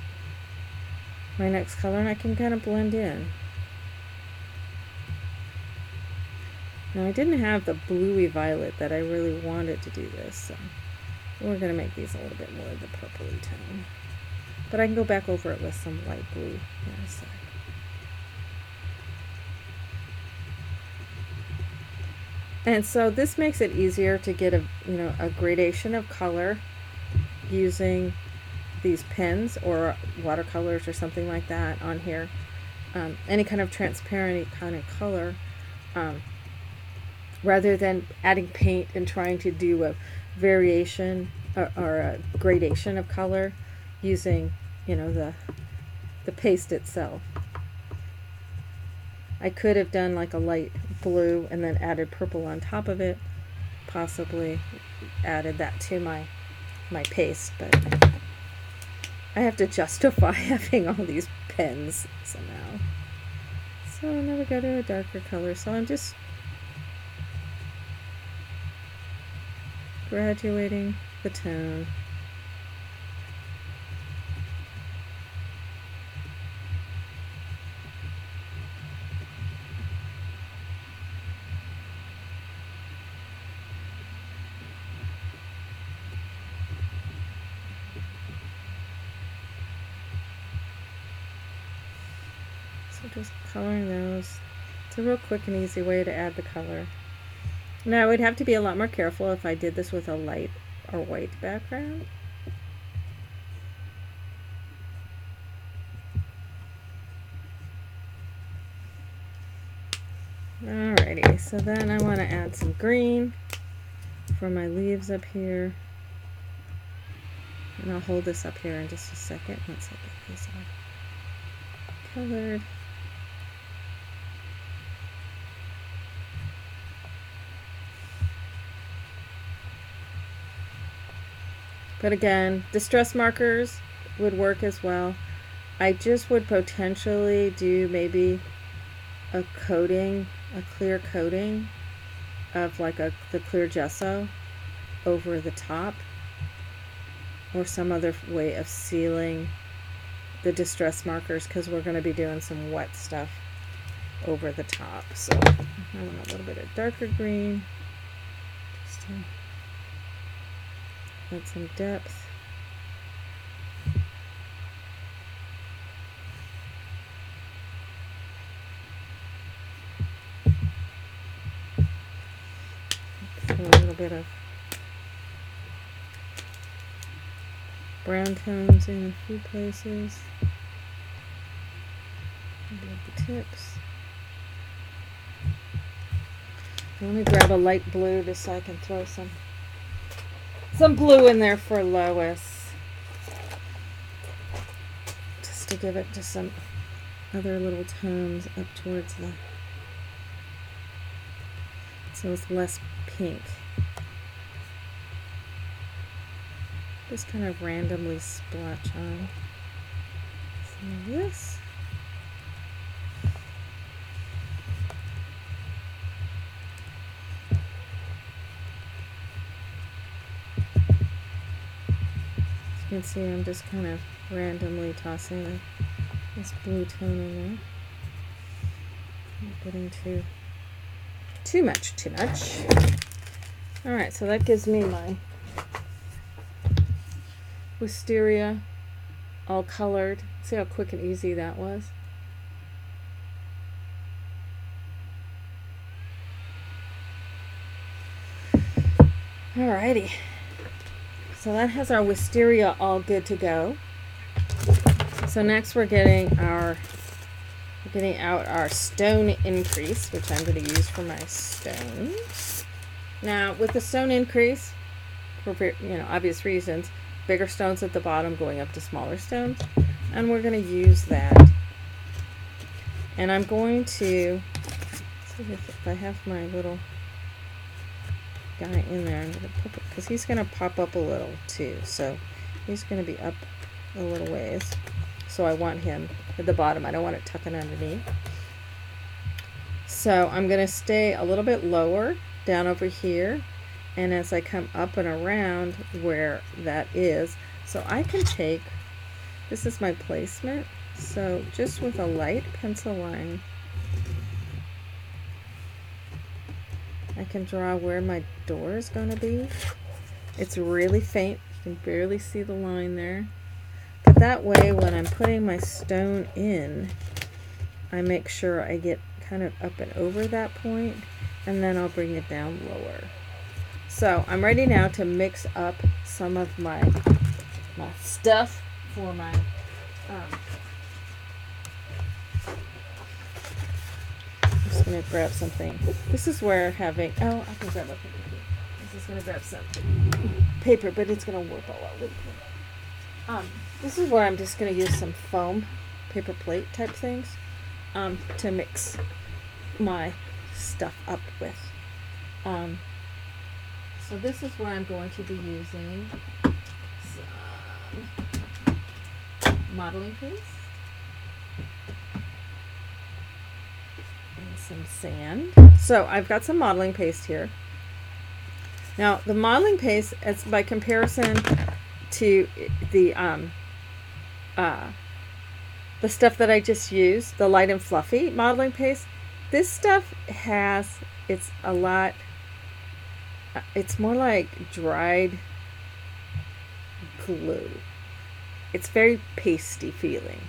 My next color and I can kind of blend in. Now I didn't have the bluey violet that I really wanted to do this. So we're going to make these a little bit more of the purpley tone. But I can go back over it with some light blue. And so this makes it easier to get a, you know, a gradation of color using these pens or watercolors or something like that on here. Um, any kind of transparent kind of color um, rather than adding paint and trying to do a variation or, or, a gradation of color using you know the the paste itself I could have done like a light blue and then added purple on top of it, possibly added that to my my paste, but I have to justify having all these pens somehow. So now we go to a darker color. So I'm just graduating the tone. So just coloring those. It's a real quick and easy way to add the color. Now I would have to be a lot more careful if I did this with a light or white background. Alrighty, so then I want to add some green for my leaves up here. And I'll hold this up here in just a second once I get these all colored. But again, distress markers would work as well. I just would potentially do maybe a coating, a clear coating of like a the clear gesso over the top or some other way of sealing the distress markers because we're going to be doing some wet stuff over the top. So I want a little bit of darker green just to add some depth. Put a little bit of brown tones in a few places. The tips. Let me grab a light blue just so I can throw some some blue in there for Lois. Just to give it just some other little tones up towards the so it's less pink. Just kind of randomly splotch on some of this. Can see, I'm just kind of randomly tossing this blue tone in there. Not getting too too much, too much. All right, so that gives me my wisteria all colored. See how quick and easy that was? Alrighty. So that has our wisteria all good to go. So next we're getting our we're getting out our stone increase, which I'm going to use for my stones. Now, with the stone increase, for you know obvious reasons, bigger stones at the bottom going up to smaller stones, and we're going to use that. And I'm going to if I have my little guy in there. I'm going to put because he's going to pop up a little too, so he's going to be up a little ways. So I want him at the bottom. I don't want it tucking underneath. So I'm going to stay a little bit lower down over here. And as I come up and around where that is, so I can take, this is my placement. So just with a light pencil line, I can draw where my door is going to be. It's really faint. You can barely see the line there. But that way, when I'm putting my stone in, I make sure I get kind of up and over that point, and then I'll bring it down lower. So I'm ready now to mix up some of my my stuff for my um, I'm just gonna grab something. This is where having oh I can grab a is gonna grab some paper, but it's gonna work all out with. Um, this is where I'm just gonna use some foam paper plate type things um, to mix my stuff up with. Um, so this is where I'm going to be using some modeling paste and some sand. So I've got some modeling paste here. Now the modeling paste, it's by comparison to the um, uh, the stuff that I just used, the light and fluffy modeling paste. This stuff has it's a lot. uh, It's more like dried glue. It's very pasty feeling.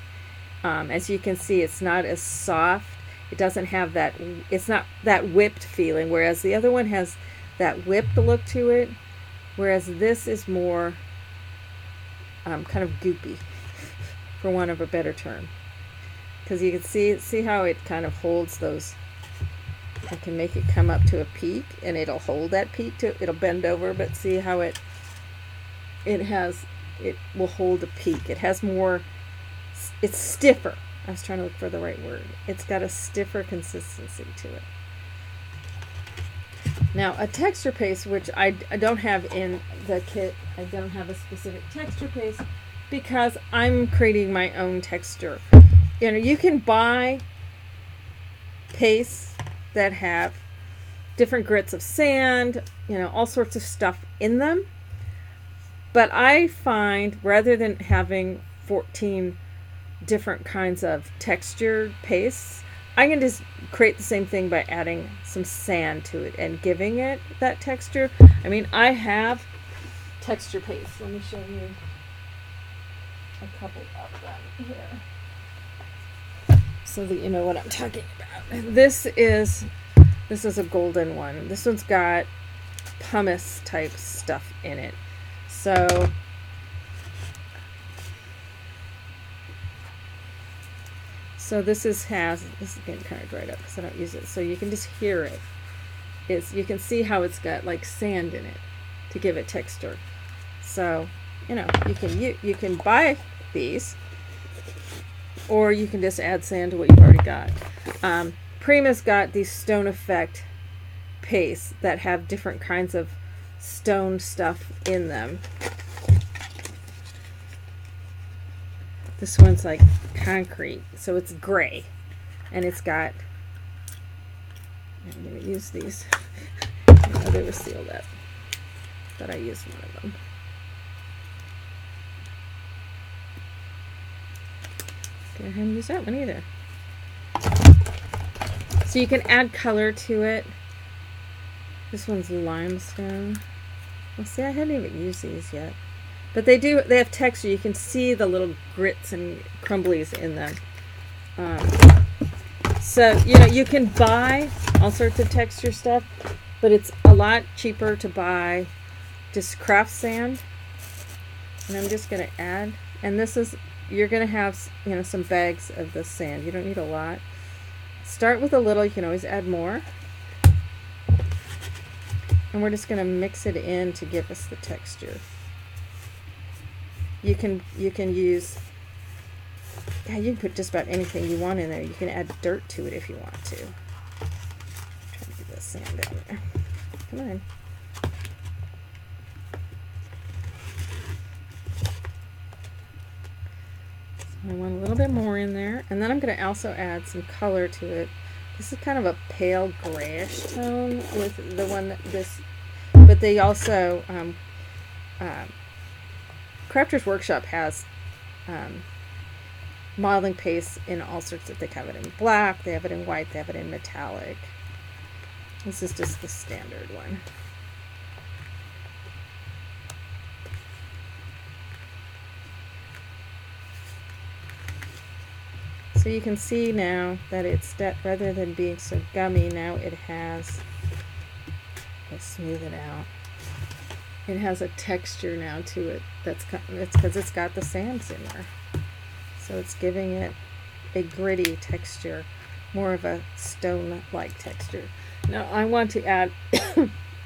Um, as you can see, it's not as soft. It doesn't have that. It's not that whipped feeling. Whereas the other one has that whipped look to it. Whereas this is more um, kind of goopy, for want of a better term. Because you can see see how it kind of holds those. I can make it come up to a peak, and it'll hold that peak to. It'll bend over, but see how it. It has. It will hold a peak. It has more. It's stiffer. I was trying to look for the right word. It's got a stiffer consistency to it. Now, a texture paste, which I, I don't have in the kit, I don't have a specific texture paste because I'm creating my own texture. You know, you can buy pastes that have different grits of sand, you know, all sorts of stuff in them. But I find rather than having 14 different kinds of textured pastes, I can just create the same thing by adding some sand to it and giving it that texture. I mean, I have texture paste. Let me show you a couple of them here. So that you know what I'm talking about. This is this is a golden one. This one's got pumice type stuff in it. So So this is has this is getting kind of dried up because I don't use it. So you can just hear it. It's you can see how it's got like sand in it to give it texture. So you know you can you you can buy these, or you can just add sand to what you've already got. Um, Prima's got these stone effect pastes that have different kinds of stone stuff in them. This one's like concrete, so it's gray, and it's got. I'm gonna use these. oh, they were sealed up, but I used one of them. Go ahead and use that one either. So you can add color to it. This one's limestone. Well, see, I hadn't even used these yet. But they do, they have texture. You can see the little grits and crumblies in them. Um, so, you know, you can buy all sorts of texture stuff, but it's a lot cheaper to buy just craft sand. And I'm just going to add, and this is, you're going to have, you know, some bags of the sand. You don't need a lot. Start with a little, you can always add more. And we're just going to mix it in to give us the texture you can you can use yeah you can put just about anything you want in there. You can add dirt to it if you want to. Try to get the sand in there. Come on. I want a little bit more in there and then I'm going to also add some color to it. This is kind of a pale grayish tone with the one that this but they also um, um, Crafters Workshop has um, modeling paste in all sorts of. They have it in black, they have it in white, they have it in metallic. This is just the standard one. So you can see now that it's that rather than being so gummy, now it has. Let's smooth it out it has a texture now to it that's it's because it's got the sands in there. So it's giving it a gritty texture more of a stone like texture. Now I want to add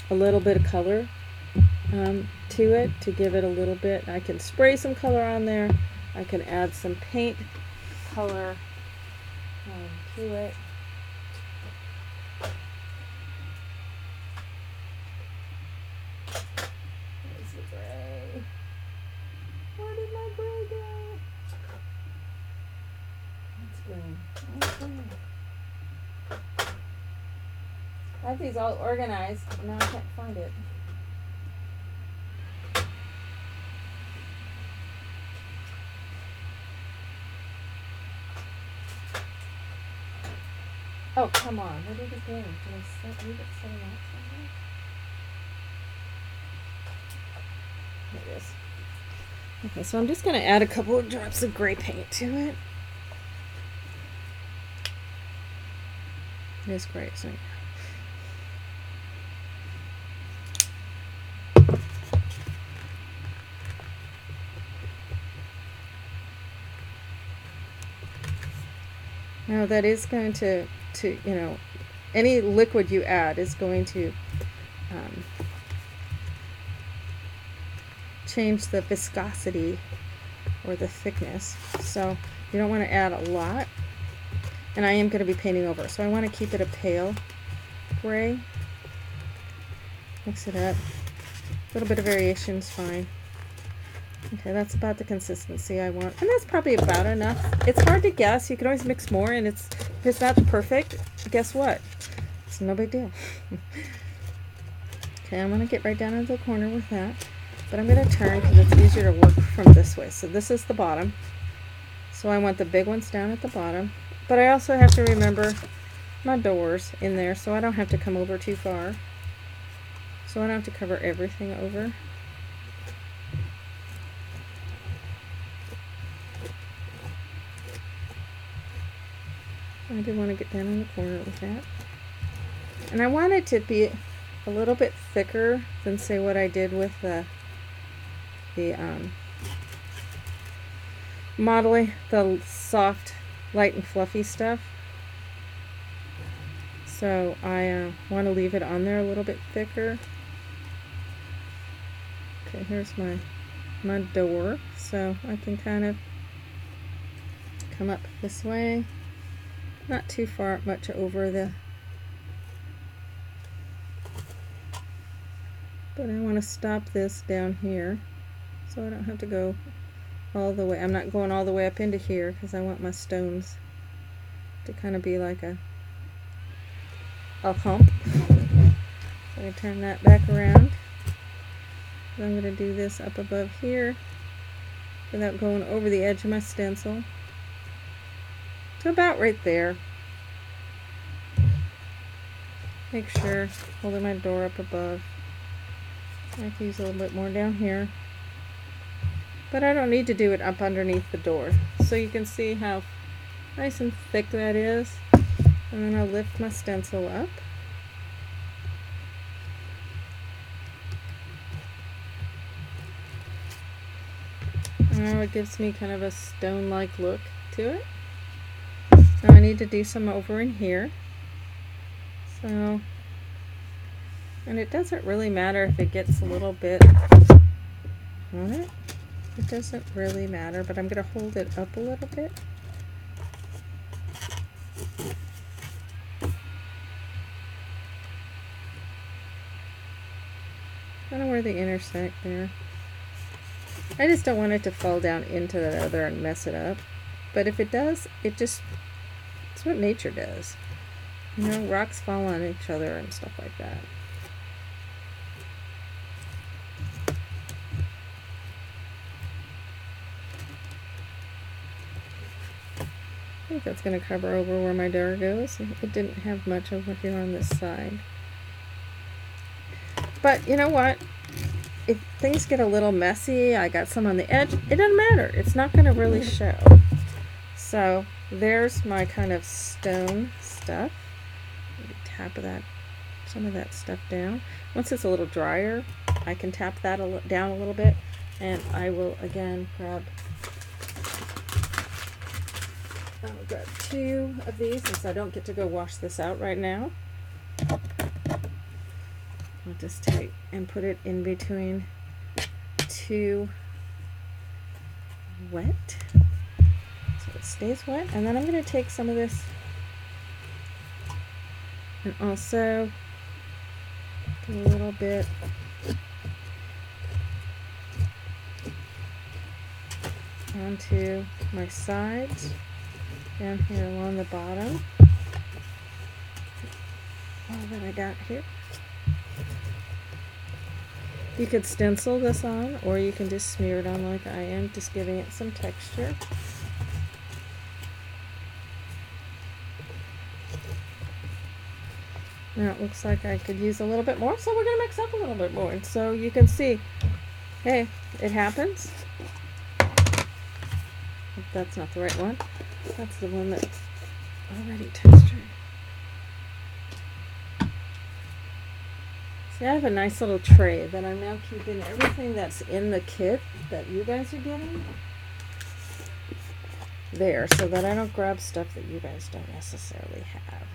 a little bit of color um, to it to give it a little bit. I can spray some color on there. I can add some paint color um, to it gray. Where did my gray go? Mm. That's green. I have these all organized, and now I can't find it. Oh, come on. Where did it go? Did I set, leave it setting out somewhere? There it is. Okay, so I'm just going to add a couple of drops of gray paint to it. It is great, so Now that is going to, to you know, any liquid you add is going to um, change the viscosity or the thickness. So you don't want to add a lot. And I am going to be painting over, so I want to keep it a pale gray. Mix it up. A little bit of variation is fine. Okay, that's about the consistency I want. And that's probably about enough. It's hard to guess. You can always mix more, and it's if it's not perfect, guess what? It's no big deal. okay, I'm going to get right down into the corner with that. But I'm going to turn because it's easier to work from this way. So this is the bottom. So I want the big ones down at the bottom. But I also have to remember my doors in there so I don't have to come over too far. So I don't have to cover everything over. I do want to get down in the corner with that. And I want it to be a little bit thicker than say what I did with the the um, modeling, the soft, light and fluffy stuff. So I uh, want to leave it on there a little bit thicker. Okay, here's my my door, so I can kind of come up this way not too far much over the but I want to stop this down here so I don't have to go all the way I'm not going all the way up into here because I want my stones to kind of be like a a hump so I turn that back around I'm going to do this up above here without going over the edge of my stencil to about right there. Make sure, holding my door up above. I can use a little bit more down here. But I don't need to do it up underneath the door. So you can see how nice and thick that is. And then I'll lift my stencil up. Now it gives me kind of a stone-like look to it. Now I need to do some over in here. So, and it doesn't really matter if it gets a little bit on it. It doesn't really matter, but I'm going to hold it up a little bit. Kind of where they intersect there. I just don't want it to fall down into the other and mess it up. But if it does, it just, it's what nature does. You know, rocks fall on each other and stuff like that. Think that's going to cover over where my door goes. It didn't have much over here on this side. But you know what? If things get a little messy, I got some on the edge, it doesn't matter. It's not going to really show. So there's my kind of stone stuff. Tap that, some of that stuff down. Once it's a little drier, I can tap that a down a little bit, and I will again grab. I'll grab two of these since I don't get to go wash this out right now. I'll just take and put it in between two wet so it stays wet. And then I'm going to take some of this and also a little bit onto my sides down here along the bottom. Oh, All that I got here. You could stencil this on or you can just smear it on like I am, just giving it some texture. Now it looks like I could use a little bit more, so we're going to mix up a little bit more. So you can see, hey, it happens. That's not the right one. That's the one that's already textured. See, I have a nice little tray that I'm now keeping everything that's in the kit that you guys are getting there so that I don't grab stuff that you guys don't necessarily have.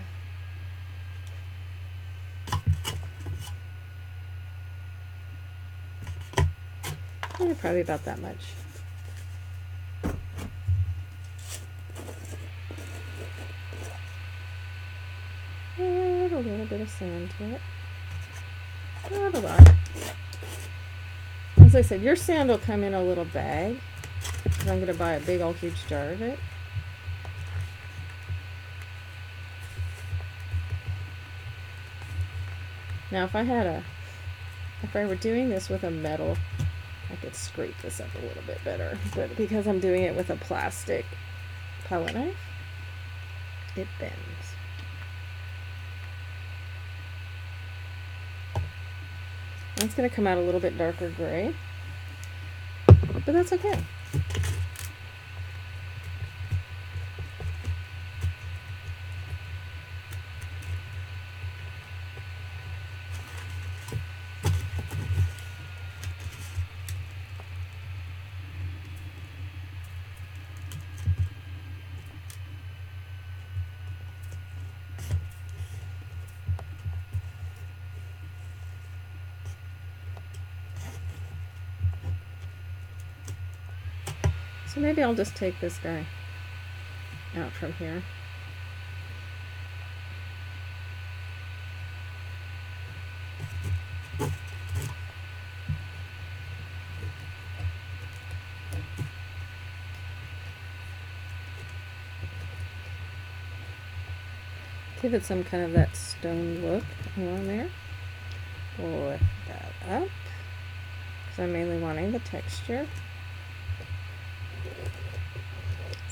Yeah, probably about that much. Add a little bit of sand to it. Not a lot. As I said, your sand will come in a little bag. I'm going to buy a big old huge jar of it. Now if I had a, if I were doing this with a metal I could scrape this up a little bit better. But because I'm doing it with a plastic palette knife, it bends. It's going to come out a little bit darker gray, but that's okay. Maybe I'll just take this guy out from here. Give it some kind of that stone look along there. We'll Lift that up. Because I'm mainly wanting the texture.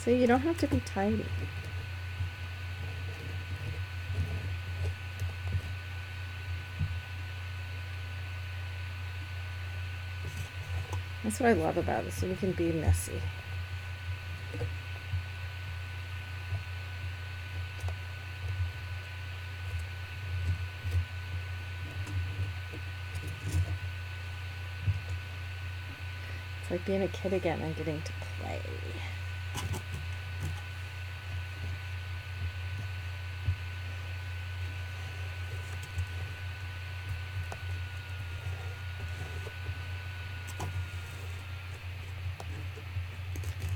See, you don't have to be tidy. That's what I love about it, so we can be messy. It's like being a kid again and getting to play.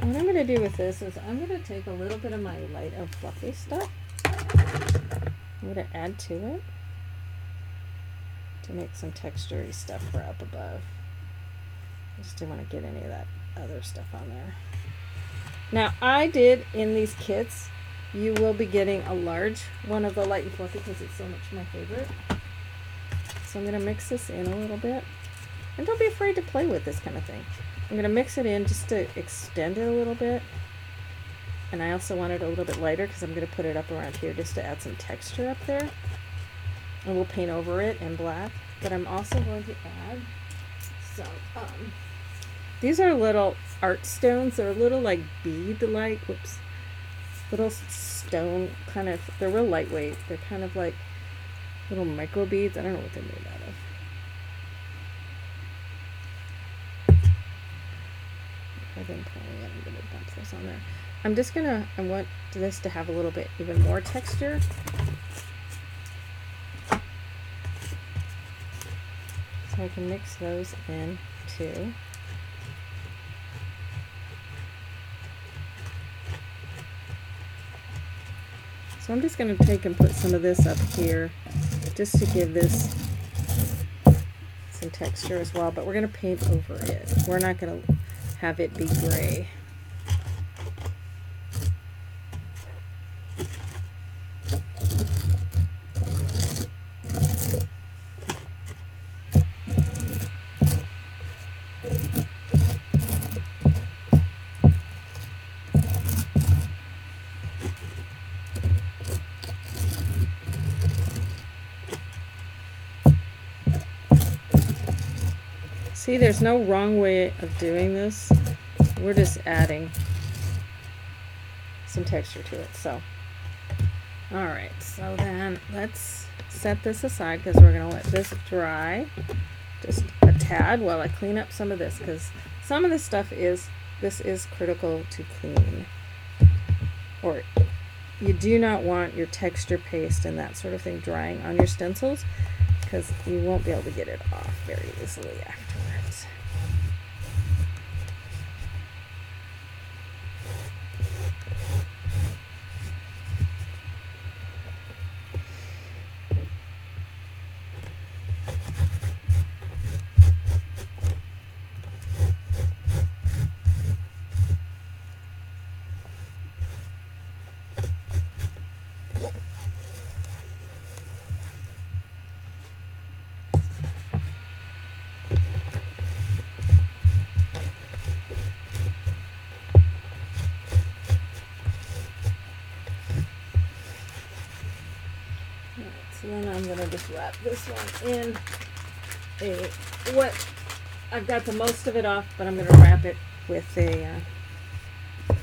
what I'm going to do with this is I'm going to take a little bit of my light and fluffy stuff. I'm going to add to it to make some textury stuff for up above. I just didn't want to get any of that other stuff on there. Now I did in these kits, you will be getting a large one of the light and fluffy because it's so much my favorite. So I'm going to mix this in a little bit. And don't be afraid to play with this kind of thing. I'm going to mix it in just to extend it a little bit. And I also want it a little bit lighter because I'm going to put it up around here just to add some texture up there. And we'll paint over it in black. But I'm also going to add some, um, these are little art stones. They're a little like bead-like, whoops, little stone kind of, they're real lightweight. They're kind of like little micro beads. I don't know what they're made out of. I've been playing it. I'm going to dump this on there. I'm just going to, I want this to have a little bit even more texture. So I can mix those in too. So I'm just going to take and put some of this up here just to give this some texture as well, but we're going to paint over it. We're not going to have it be gray. See, there's no wrong way of doing this. We're just adding some texture to it. So, all right. So then let's set this aside because we're going to let this dry just a tad while I clean up some of this because some of this stuff is, this is critical to clean. Or you do not want your texture paste and that sort of thing drying on your stencils because you won't be able to get it off very easily afterwards. So then I'm wrap this one in a what I've got the most of it off, but I'm gonna wrap it with a. Uh,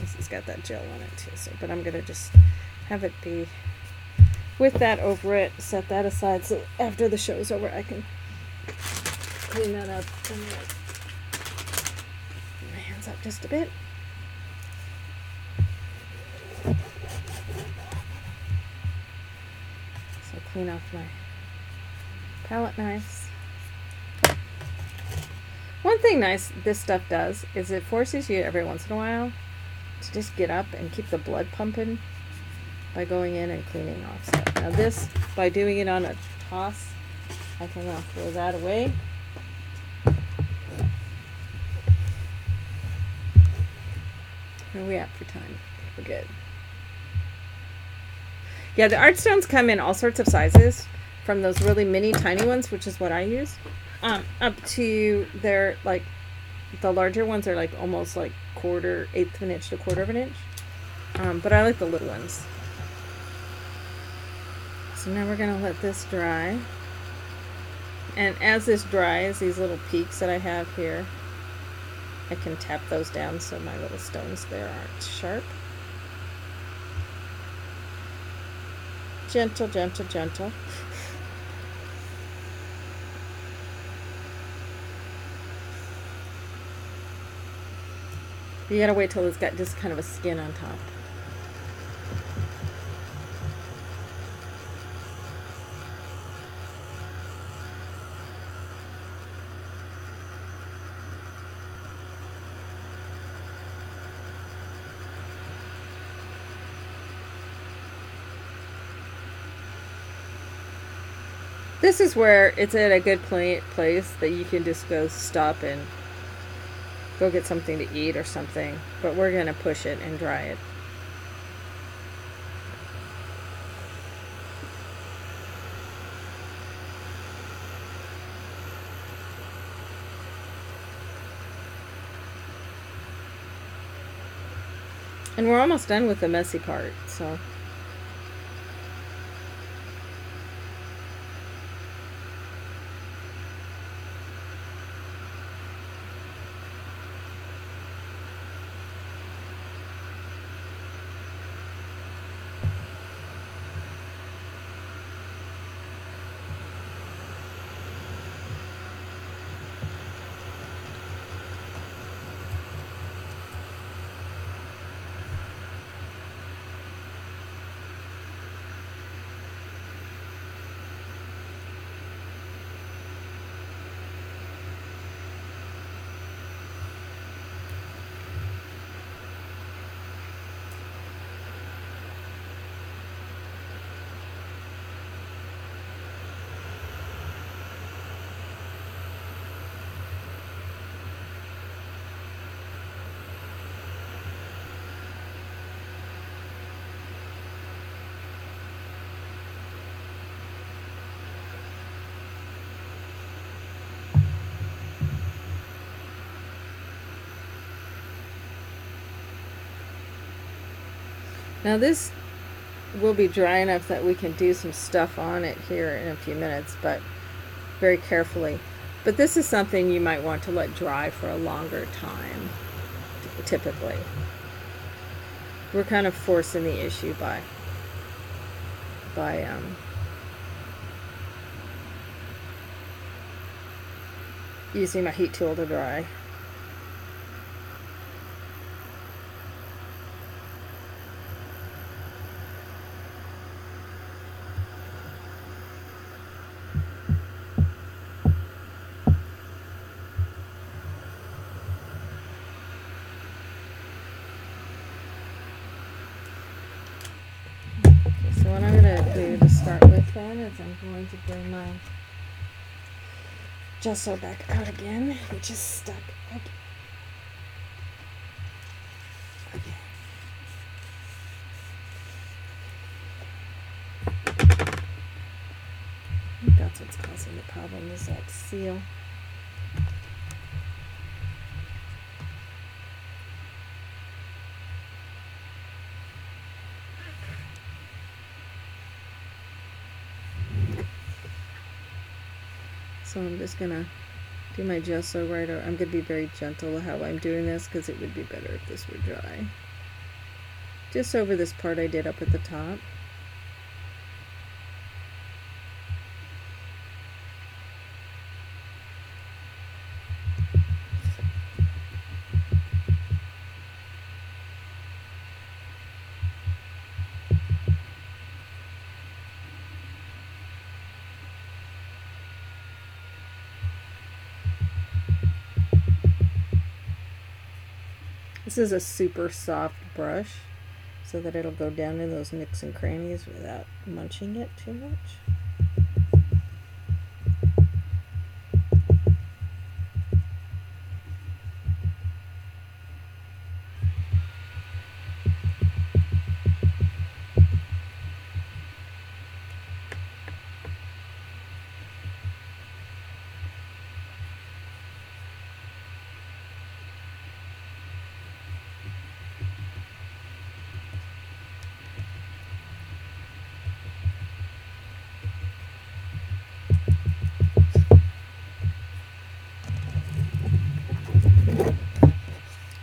this has got that gel on it too. So, but I'm gonna just have it be with that over it. Set that aside so after the show's over, I can clean that up and like, my hands up just a bit. Clean off my palette knives. One thing nice this stuff does is it forces you every once in a while to just get up and keep the blood pumping by going in and cleaning off stuff. Now this, by doing it on a toss, I can now throw that away. Where are we at for time? We're good. Yeah, the art stones come in all sorts of sizes, from those really mini tiny ones, which is what I use, um, up to their like the larger ones are like almost like quarter, eighth of an inch to quarter of an inch. Um, but I like the little ones. So now we're gonna let this dry. And as this dries, these little peaks that I have here, I can tap those down so my little stones there aren't sharp. Gentle, gentle, gentle. You gotta wait till it's got just kind of a skin on top. This is where it's at a good place that you can just go stop and go get something to eat or something. But we're going to push it and dry it. And we're almost done with the messy part, so... Now this will be dry enough that we can do some stuff on it here in a few minutes, but very carefully. But this is something you might want to let dry for a longer time, typically. We're kind of forcing the issue by by um, using my heat tool to dry. So what I'm going to do to start I'm going to bring my gesso back out again, which is stuck. Okay. I think that's what's causing the problem is that seal. So I'm just gonna do my gesso right over. I'm gonna be very gentle how I'm doing this because it would be better if this were dry. Just over this part I did up at the top. This is a super soft brush so that it'll go down in those nicks and crannies without munching it too much.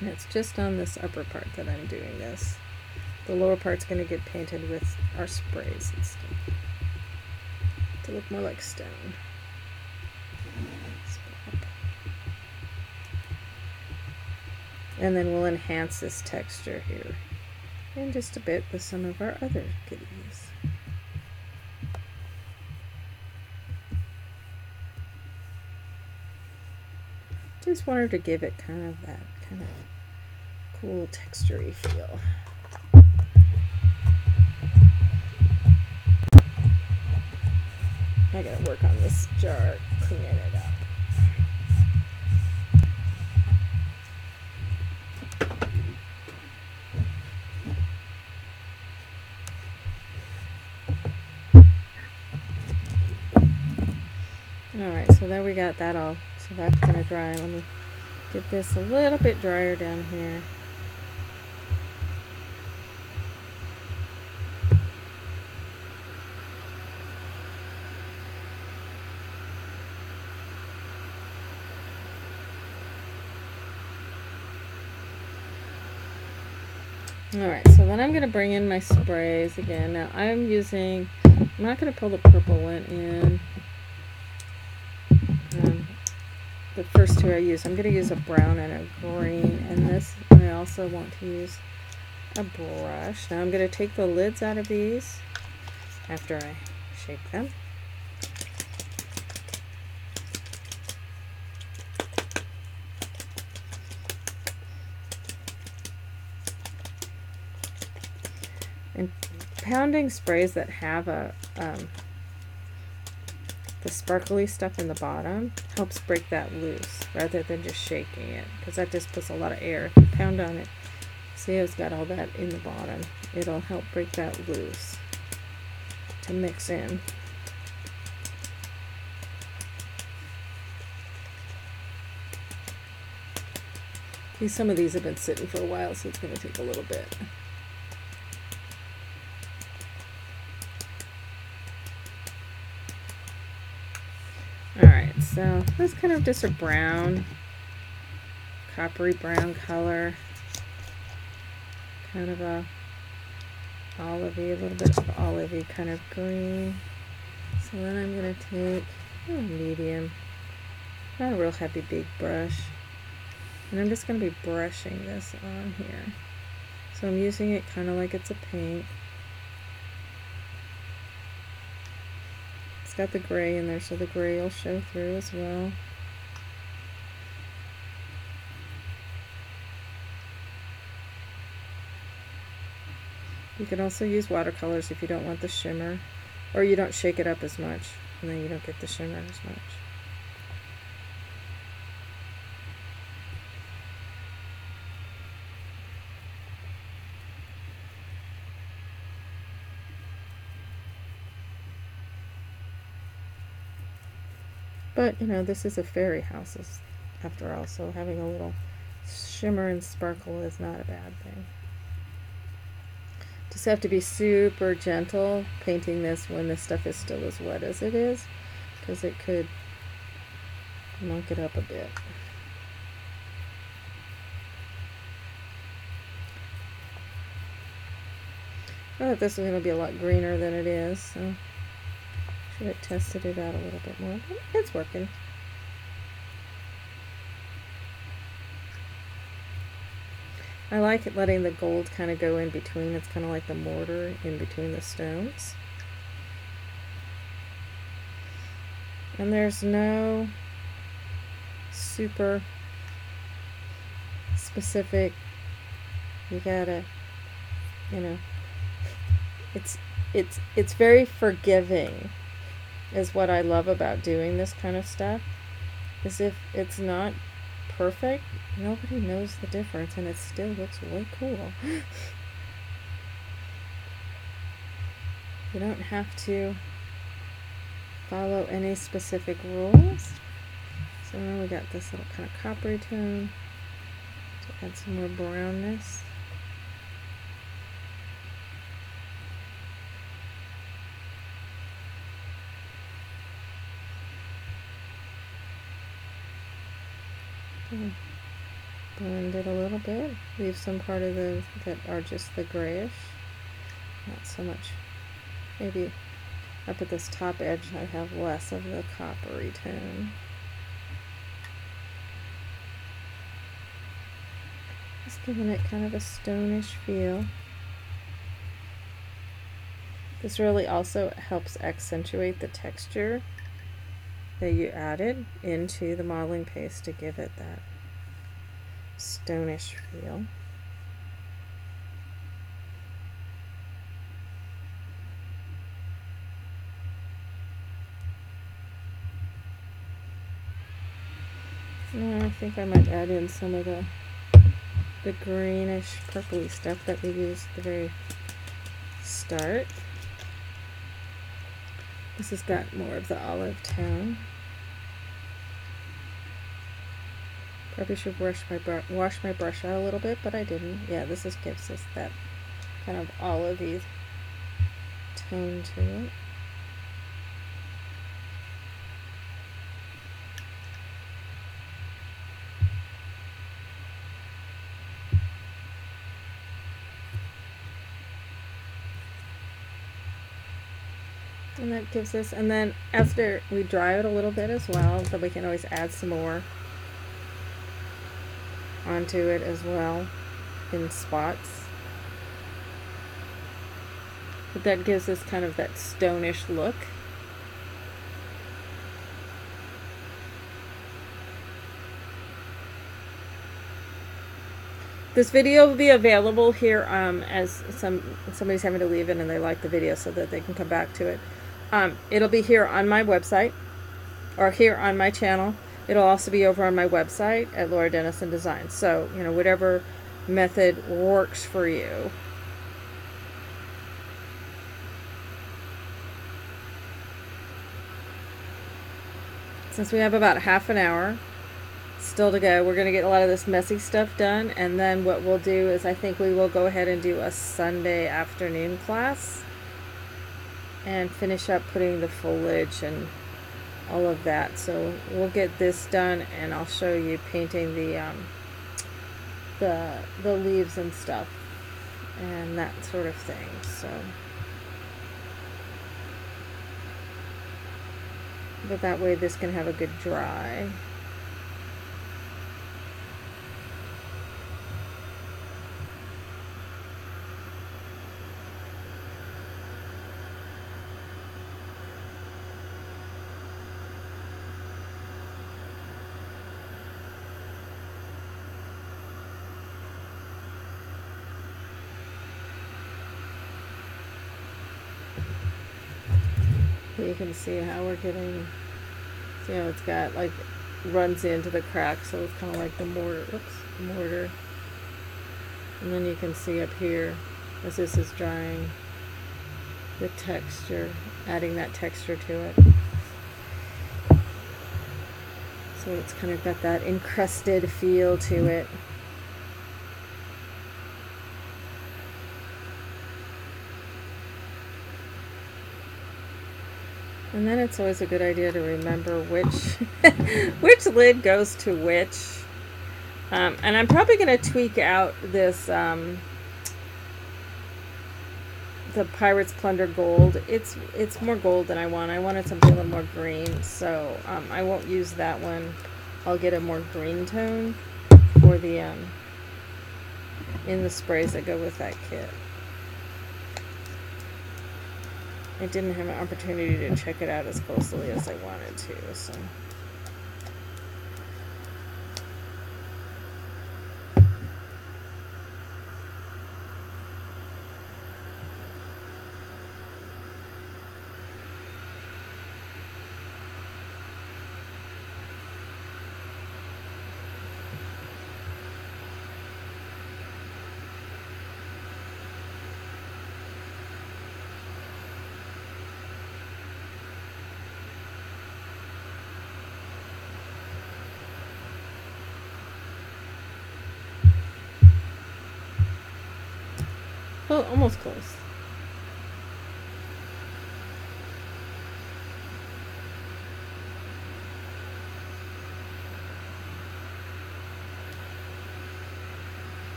And it's just on this upper part that I'm doing this. The lower part's going to get painted with our sprays and stuff to look more like stone. And then we'll enhance this texture here and just a bit with some of our other goodies. Just wanted to give it kind of that kind of cool textury feel. I gotta work on this jar, cleaning it up. Alright, so there we got that all. So that's gonna dry. Let me get this a little bit drier down here. Alright, so then I'm going to bring in my sprays again. Now I'm using, I'm not going to pull the purple one in. Um, the first two I use. I'm going to use a brown and a green. And this I also want to use a brush. Now I'm going to take the lids out of these after I shake them. And pounding sprays that have a um, the sparkly stuff in the bottom helps break that loose rather than just shaking it because that just puts a lot of air. If you pound on it, see it's got all that in the bottom. It'll help break that loose to mix in. Some of these have been sitting for a while, so it's going to take a little bit. All so that's kind of just a brown, coppery brown color. Kind of a olivey, a little bit of olivey kind of green. So then I'm going to take a medium, not a real heavy big brush. And I'm just going to be brushing this on here. So I'm using it kind of like it's a paint. It's got the gray in there, so the gray will show through as well. You can also use watercolors if you don't want the shimmer, or you don't shake it up as much, and then you don't get the shimmer as much. But, you know, this is a fairy house after all, so having a little shimmer and sparkle is not a bad thing. Just have to be super gentle painting this when the stuff is still as wet as it is, because it could munk it up a bit. I thought this was going to be a lot greener than it is, so should have tested it out a little bit more. It's working. I like it letting the gold kind of go in between. It's kind of like the mortar in between the stones. And there's no super specific, you gotta, you know, it's, it's, it's very forgiving is what I love about doing this kind of stuff. Is if it's not perfect, nobody knows the difference and it still looks way cool. you don't have to follow any specific rules. So now we got this little kind of coppery tone to add some more brownness. Blend it a little bit. Leave some part of the that are just the grayish. Not so much. Maybe up at this top edge I have less of the coppery tone. Just giving it kind of a stonish feel. This really also helps accentuate the texture that you added into the modeling paste to give it that stonish feel. Mm, I think I might add in some of the the greenish purpley stuff that we used at the very start. This has got more of the olive tone. Probably should brush my br wash my brush out a little bit, but I didn't. Yeah, this is gives us that kind of olivey tone to it. And that gives us, and then after we dry it a little bit as well, then we can always add some more onto it as well in spots. But that gives us kind of that stonish look. This video will be available here um, as some somebody's having to leave it and they like the video so that they can come back to it. Um, it'll be here on my website or here on my channel. It'll also be over on my website at Laura Denison Designs. So, you know, whatever method works for you. Since we have about half an hour still to go, we're going to get a lot of this messy stuff done. And then what we'll do is I think we will go ahead and do a Sunday afternoon class and finish up putting the foliage and all of that. So we'll get this done and I'll show you painting the um, the the leaves and stuff and that sort of thing. So but that way this can have a good dry. You can see how we're getting you know, it's got like runs into the crack so it's kind of like the mortar oops mortar. And then you can see up here as this is drying the texture adding that texture to it. So it's kind of got that encrusted feel to it And then it's always a good idea to remember which which lid goes to which. Um, and I'm probably going to tweak out this um, the Pirates Plunder Gold. It's it's more gold than I want. I wanted something a little more green, so um, I won't use that one. I'll get a more green tone for the um, in the sprays that go with that kit. I didn't have an opportunity to check it out as closely as I wanted to, so. Well, almost close.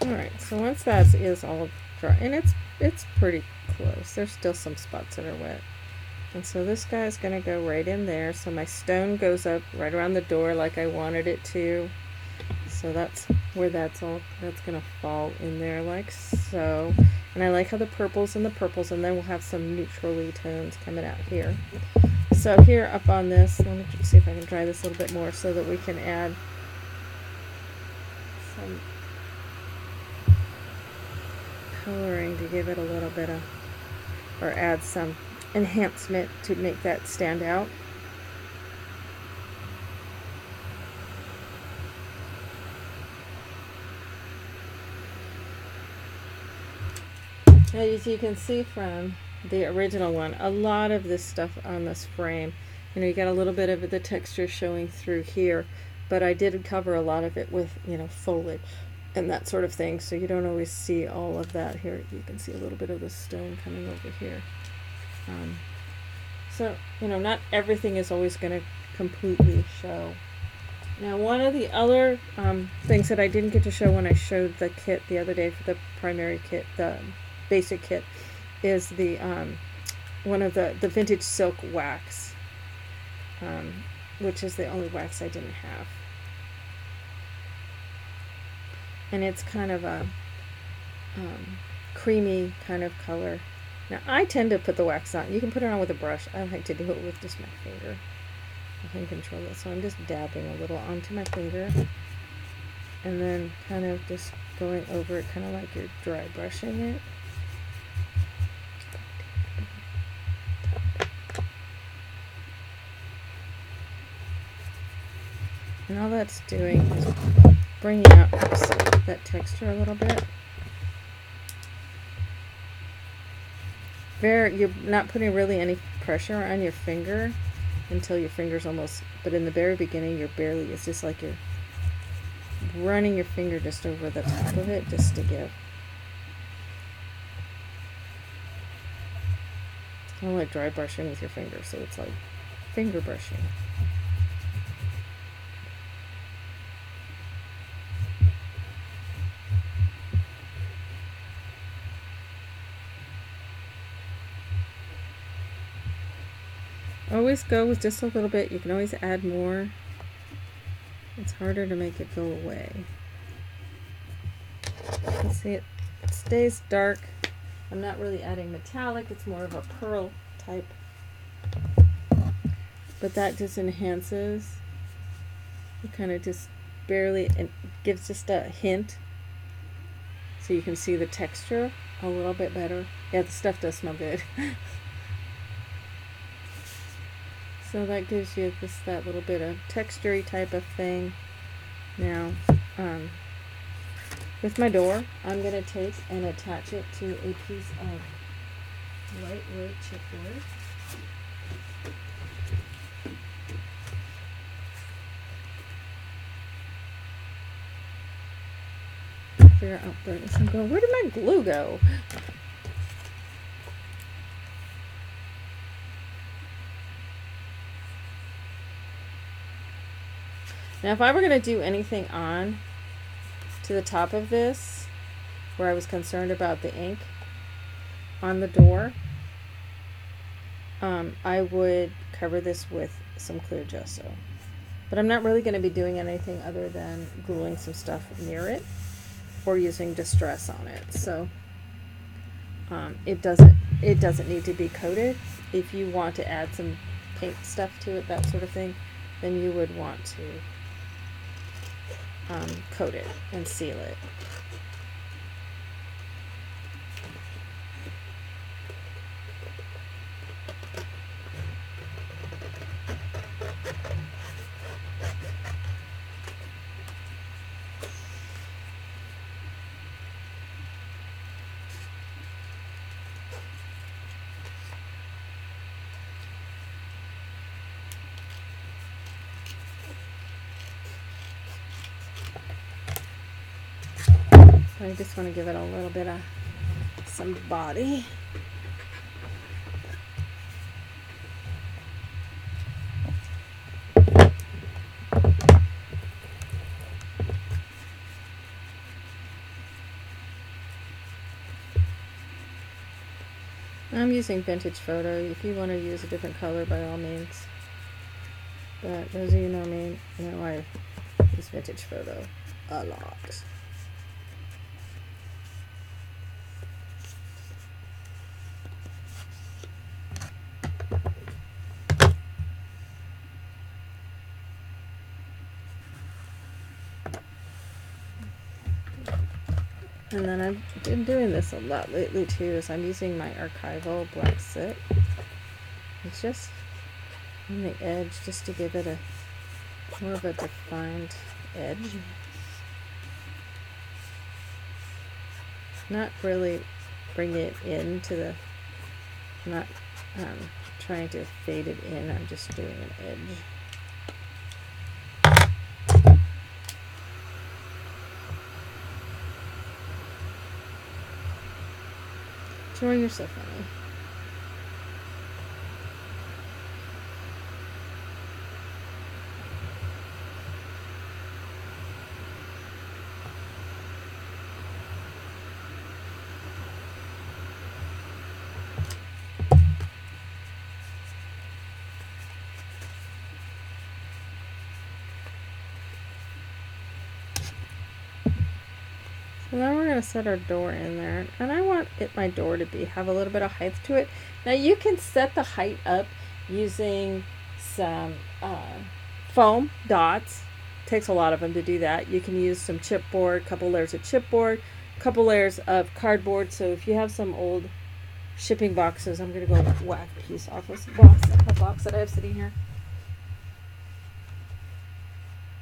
Alright, so once that is all dry, and it's it's pretty close. There's still some spots that are wet. And so this guy is going to go right in there. So my stone goes up right around the door like I wanted it to. So that's where that's all, that's going to fall in there like so. And I like how the purples and the purples, and then we'll have some neutrally tones coming out here. So here up on this, let me see if I can dry this a little bit more so that we can add some give it a little bit of, or add some enhancement to make that stand out. As you can see from the original one, a lot of this stuff on this frame, you know, you got a little bit of the texture showing through here, but I did cover a lot of it with, you know, foliage and that sort of thing. So you don't always see all of that here. You can see a little bit of the stone coming over here. Um, so, you know, not everything is always going to completely show. Now, one of the other um, things that I didn't get to show when I showed the kit the other day for the primary kit, the basic kit, is the um, one of the, the vintage silk wax, um, which is the only wax I didn't have and it's kind of a um, creamy kind of color. Now I tend to put the wax on. You can put it on with a brush. I like to do it with just my finger. I can control it. So I'm just dabbing a little onto my finger and then kind of just going over it kind of like you're dry brushing it. And all that's doing is bringing out that texture a little bit. Very, you're not putting really any pressure on your finger. until your fingers almost, but in the very beginning, you're barely, it's just like you're running your finger just over the top of it just to give. It's kind of like dry brushing with your finger, so it's like finger brushing. Always go with just a little bit. You can always add more. It's harder to make it go away. You see it stays dark. I'm not really adding metallic. It's more of a pearl type. But that just enhances. It kind of just barely it gives just a hint. So you can see the texture a little bit better. Yeah, the stuff does smell good. So that gives you this that little bit of textury type of thing. Now, um, with my door, I'm going to take and attach it to a piece of lightweight chipboard. Figure out where this is going. Where did my glue go? Now if I were going to do anything on to the top of this, where I was concerned about the ink on the door, um, I would cover this with some clear gesso. But I'm not really going to be doing anything other than gluing some stuff near it or using distress on it. So um, it doesn't it doesn't need to be coated. If you want to add some paint stuff to it, that sort of thing, then you would want to um, coat it and seal it. I just want to give it a little bit of some body. I'm using vintage photo. If you want to use a different color, by all means. But those of you know me, know I use vintage photo a lot. And then I've been doing this a lot lately too, is I'm using my archival black soot. It's just on the edge just to give it a more of a defined edge. Not really bring it into the, not um, trying to fade it in, I'm just doing an edge. Enjoy you're So now to set our door in there. And I want it my door to be have a little bit of height to it. Now you can set the height up using some uh, foam dots. Takes a lot of them to do that. You can use some chipboard, couple layers of chipboard, couple layers of cardboard. So if you have some old shipping boxes, I'm to go whack a piece off of this box, a box that I have sitting here.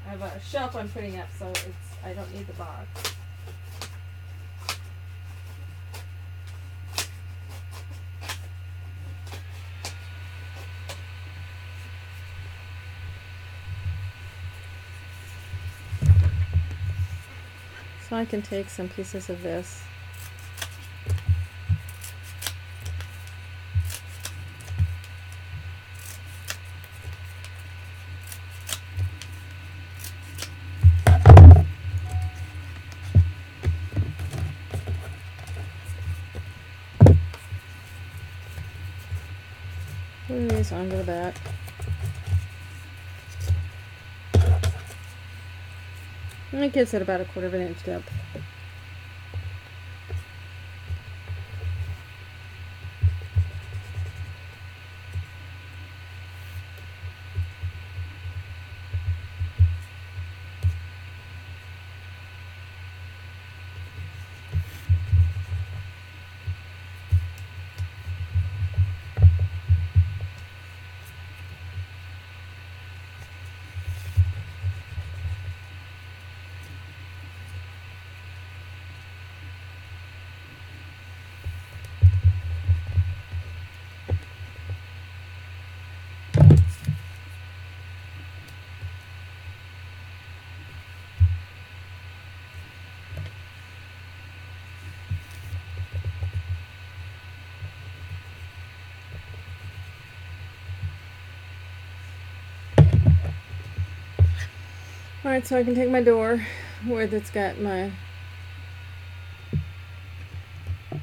I have a shelf I'm putting up, so it's I don't need the box. So I can take some pieces of this onto the back. It gives it about a quarter of an inch depth. So I can take my door where it's got my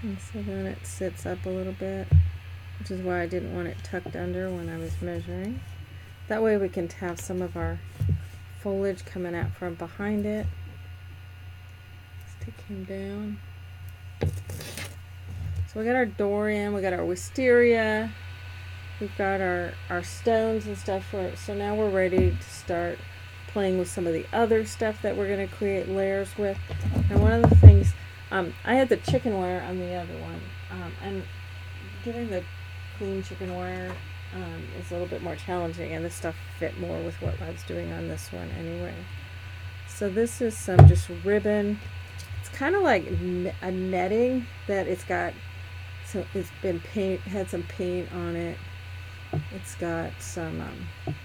and so then it sits up a little bit, which is why I didn't want it tucked under when I was measuring. That way we can have some of our foliage coming out from behind it. Stick him down. So we got our door in, we got our wisteria, we've got our, our stones and stuff for it. So now we're ready to start playing with some of the other stuff that we're going to create layers with. And one of the things, um, I had the chicken wire on the other one, um, and getting the clean chicken wire um, is a little bit more challenging, and this stuff fit more with what I was doing on this one anyway. So this is some just ribbon. It's kind of like a netting that it's got. So it's been paint had some paint on it. It's got some um,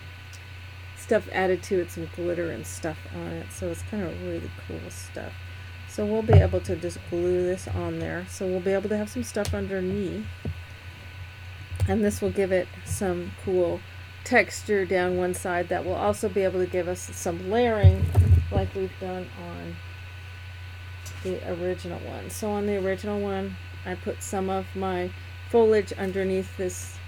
stuff added to it, some glitter and stuff on it. So it's kind of really cool stuff. So we'll be able to just glue this on there. So we'll be able to have some stuff underneath. And this will give it some cool texture down one side that will also be able to give us some layering like we've done on the original one. So on the original one, I put some of my foliage underneath this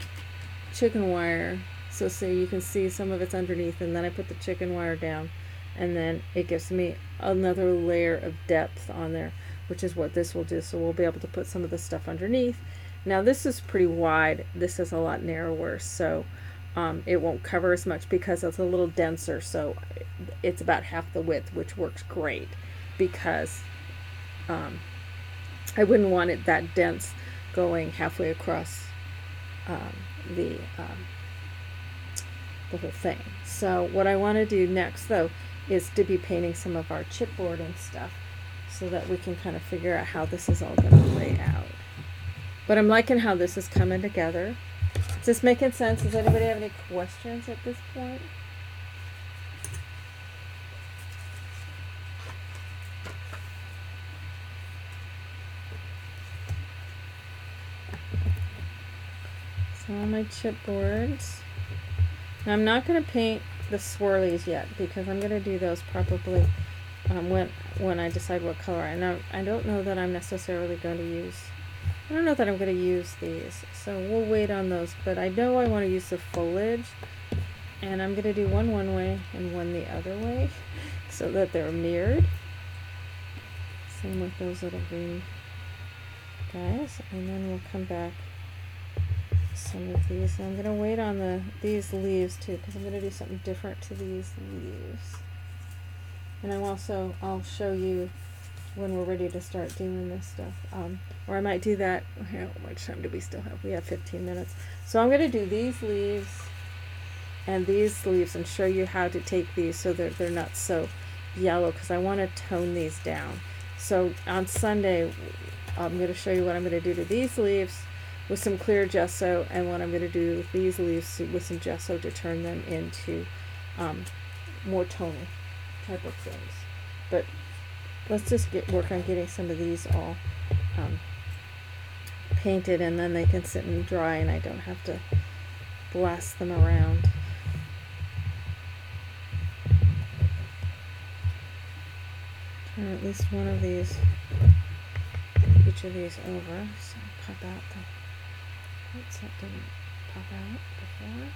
chicken wire so see you can see some of it's underneath and then I put the chicken wire down and then it gives me another layer of depth on there which is what this will do. So we'll be able to put some of the stuff underneath. Now this is pretty wide. This is a lot narrower so um, it won't cover as much because it's a little denser. So it's about half the width which works great because um, I wouldn't want it that dense going halfway across um, the um, the whole thing. So what I want to do next though is to be painting some of our chipboard and stuff so that we can kind of figure out how this is all going to lay out. But I'm liking how this is coming together. Is this making sense? Does anybody have any questions at this point? So all my chipboards. Now I'm not going to paint the swirlies yet because I'm going to do those probably um, when when I decide what color. And I I don't know that I'm necessarily going to use. I don't know that I'm going to use these, so we'll wait on those. But I know I want to use the foliage, and I'm going to do one one way and one the other way, so that they're mirrored. Same with those little green guys, and then we'll come back some of these. I'm going to wait on the these leaves too because I'm going to do something different to these leaves. And I'm also, I'll show you when we're ready to start doing this stuff. Um, or I might do that. How much time do we still have? We have 15 minutes. So I'm going to do these leaves and these leaves and show you how to take these so that they're not so yellow because I want to tone these down. So on Sunday, I'm going to show you what I'm going to do to these leaves with some clear gesso and what I'm going to do with these leaves with some gesso to turn them into um, more tonal type of things. But let's just get work on getting some of these all um, painted and then they can sit and dry and I don't have to blast them around. Turn at least one of these, each of these over, so pop out the parts that didn't pop out before.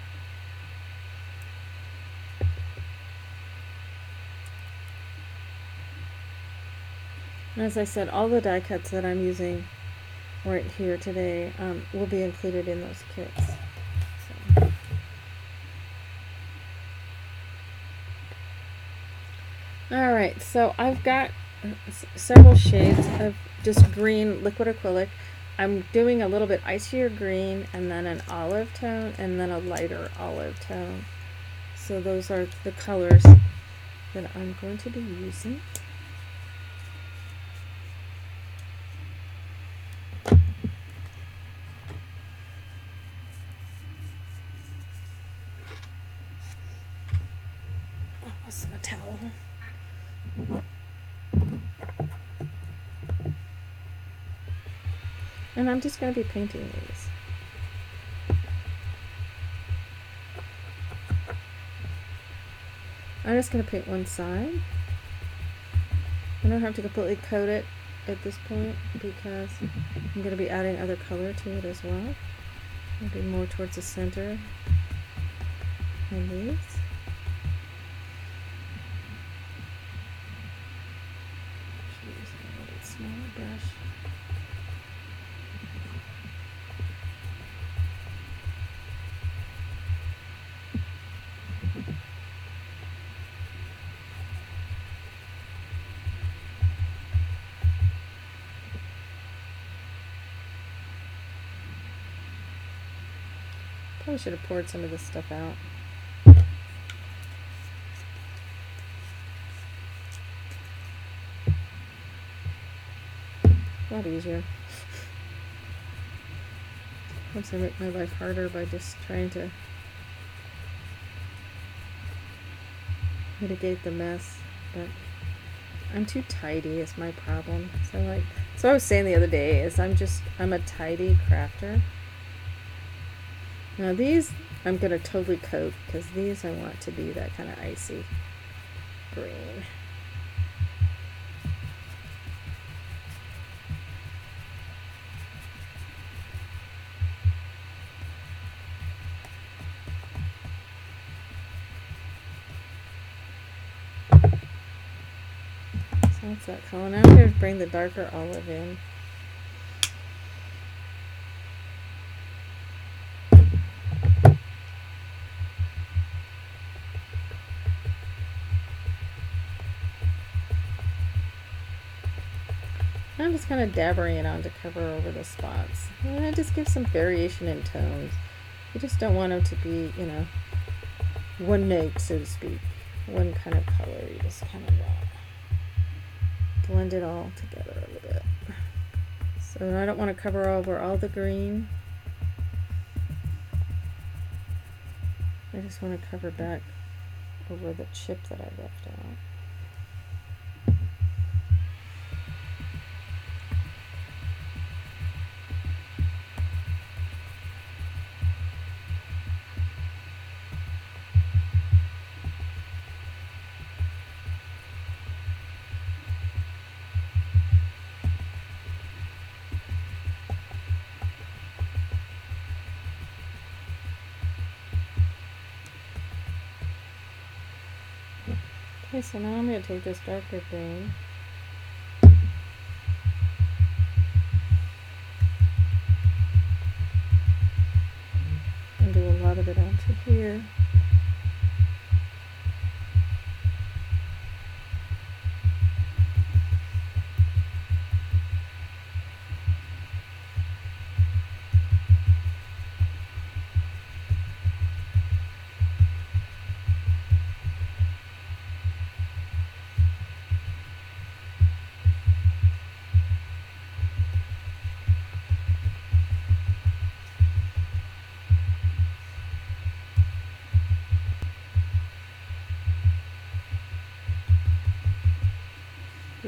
And as I said, all the die cuts that I'm using right here today um, will be included in those kits. So. All right, so I've got several shades of just green liquid acrylic. I'm doing a little bit icier green and then an olive tone and then a lighter olive tone. So those are the colors that I'm going to be using. Oh, And I'm just going to be painting these. I'm just going to paint one side. I don't have to completely coat it at this point because I'm going to be adding other color to it as well. Maybe more towards the center of these. smaller brush. Probably should have poured some of this stuff out. A lot easier. Once I make my life harder by just trying to mitigate the mess, but I'm too tidy is my problem. So like, so I was saying the other day is I'm just I'm a tidy crafter. Now these I'm going to totally coat because these I want to be that kind of icy green. So that's that. Now I'm going to bring the darker olive in. I'm just kind of dabbering it on to cover over the spots. And it just gives some variation in tones. You just don't want them to be, you know, one note, so to speak. One kind of color. You just kind of blend it all together a little bit. So I don't want to cover over all the green. I just want to cover back over the chip that I left out. So now I'm going to take this darker green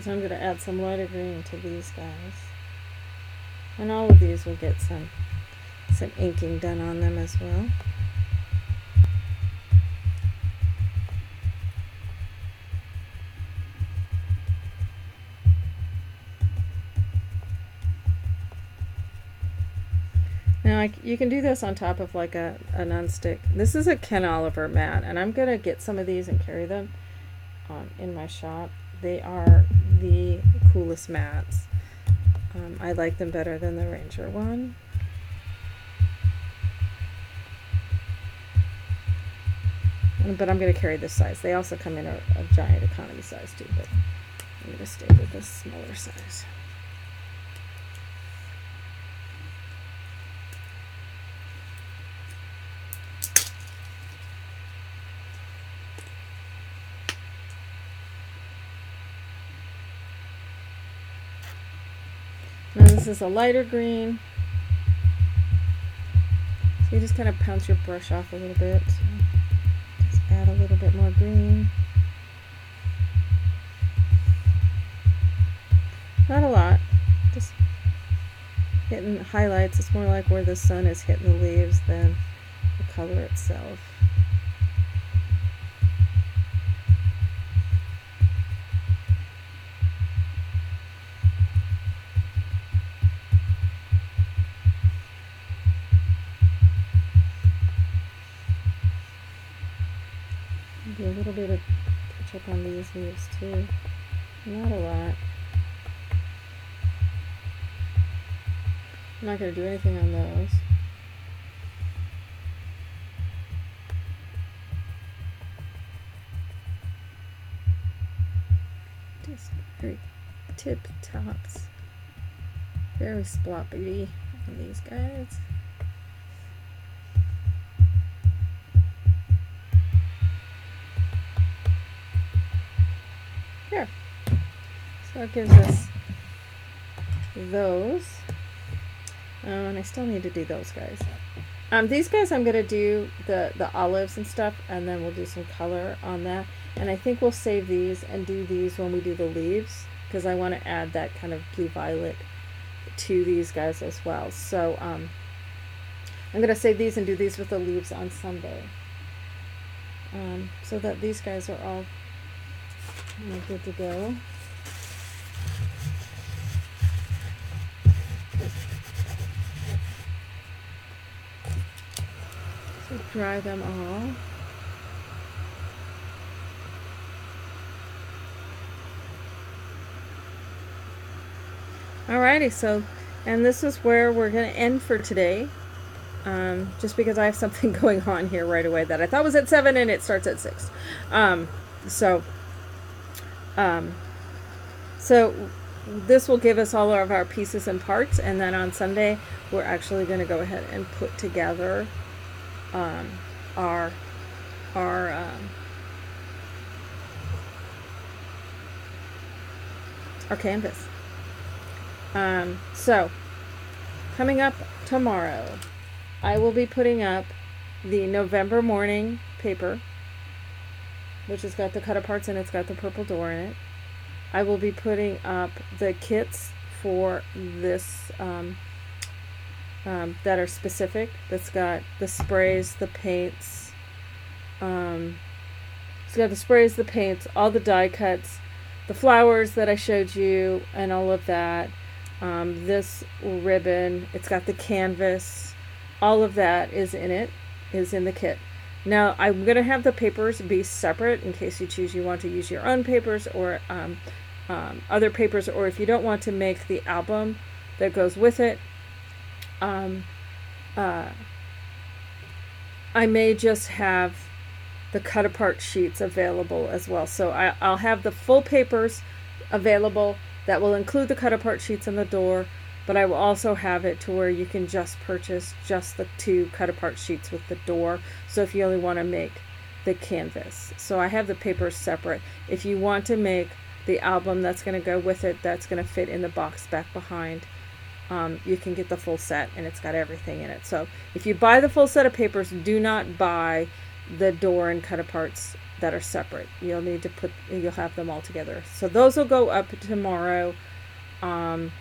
So I'm going to add some lighter green to these guys. And all of these will get some some inking done on them as well. Now I, you can do this on top of like a, a nonstick. This is a Ken Oliver mat and I'm going to get some of these and carry them um, in my shop. They are the coolest mats. Um, I like them better than the Ranger one. But I'm going to carry this size. They also come in a, a giant economy size too, but I'm going to stay with this smaller size. Now this is a lighter green. So you just kind of pounce your brush off a little bit. Just add a little bit more green. Not a lot. Just hitting highlights. It's more like where the sun is hitting the leaves than the color itself. Do a little bit of touch up on these leaves too. Not a lot. I'm not going to do anything on those. Just very tip tops. Very sploppy on these guys. It gives us those. Oh, and I still need to do those guys. Um, these guys I'm going to do the, the olives and stuff, and then we'll do some color on that. And I think we'll save these and do these when we do the leaves, because I want to add that kind of blue-violet to these guys as well. So um, I'm going to save these and do these with the leaves on Sunday. Um, so that these guys are all good to go. Dry them all. Alrighty, so, and this is where we're going to end for today. Um, just because I have something going on here right away that I thought was at 7 and it starts at 6. Um, so, um, so this will give us all of our pieces and parts and then on Sunday we're actually going to go ahead and put together um, our our um, our canvas. Um, so coming up tomorrow, I will be putting up the November morning paper which has got the cut aparts and it's got the purple door in it. I will be putting up the kits for this um, um, that are specific. That's got the sprays, the paints. Um, it's got the sprays, the paints, all the die cuts, the flowers that I showed you, and all of that. Um, this ribbon, it's got the canvas. All of that is in it, is in the kit. Now I'm going to have the papers be separate in case you choose you want to use your own papers or um, um, other papers or if you don't want to make the album that goes with it. Um, uh, I may just have the cut apart sheets available as well. So I, I'll have the full papers available that will include the cut apart sheets on the door but I will also have it to where you can just purchase just the two cut apart sheets with the door. So if you only want to make the canvas. So I have the papers separate. If you want to make the album that's going to go with it, that's going to fit in the box back behind. Um, you can get the full set and it's got everything in it. So if you buy the full set of papers, do not buy the door and cut aparts that are separate. You'll need to put you'll have them all together. So those will go up tomorrow. Um,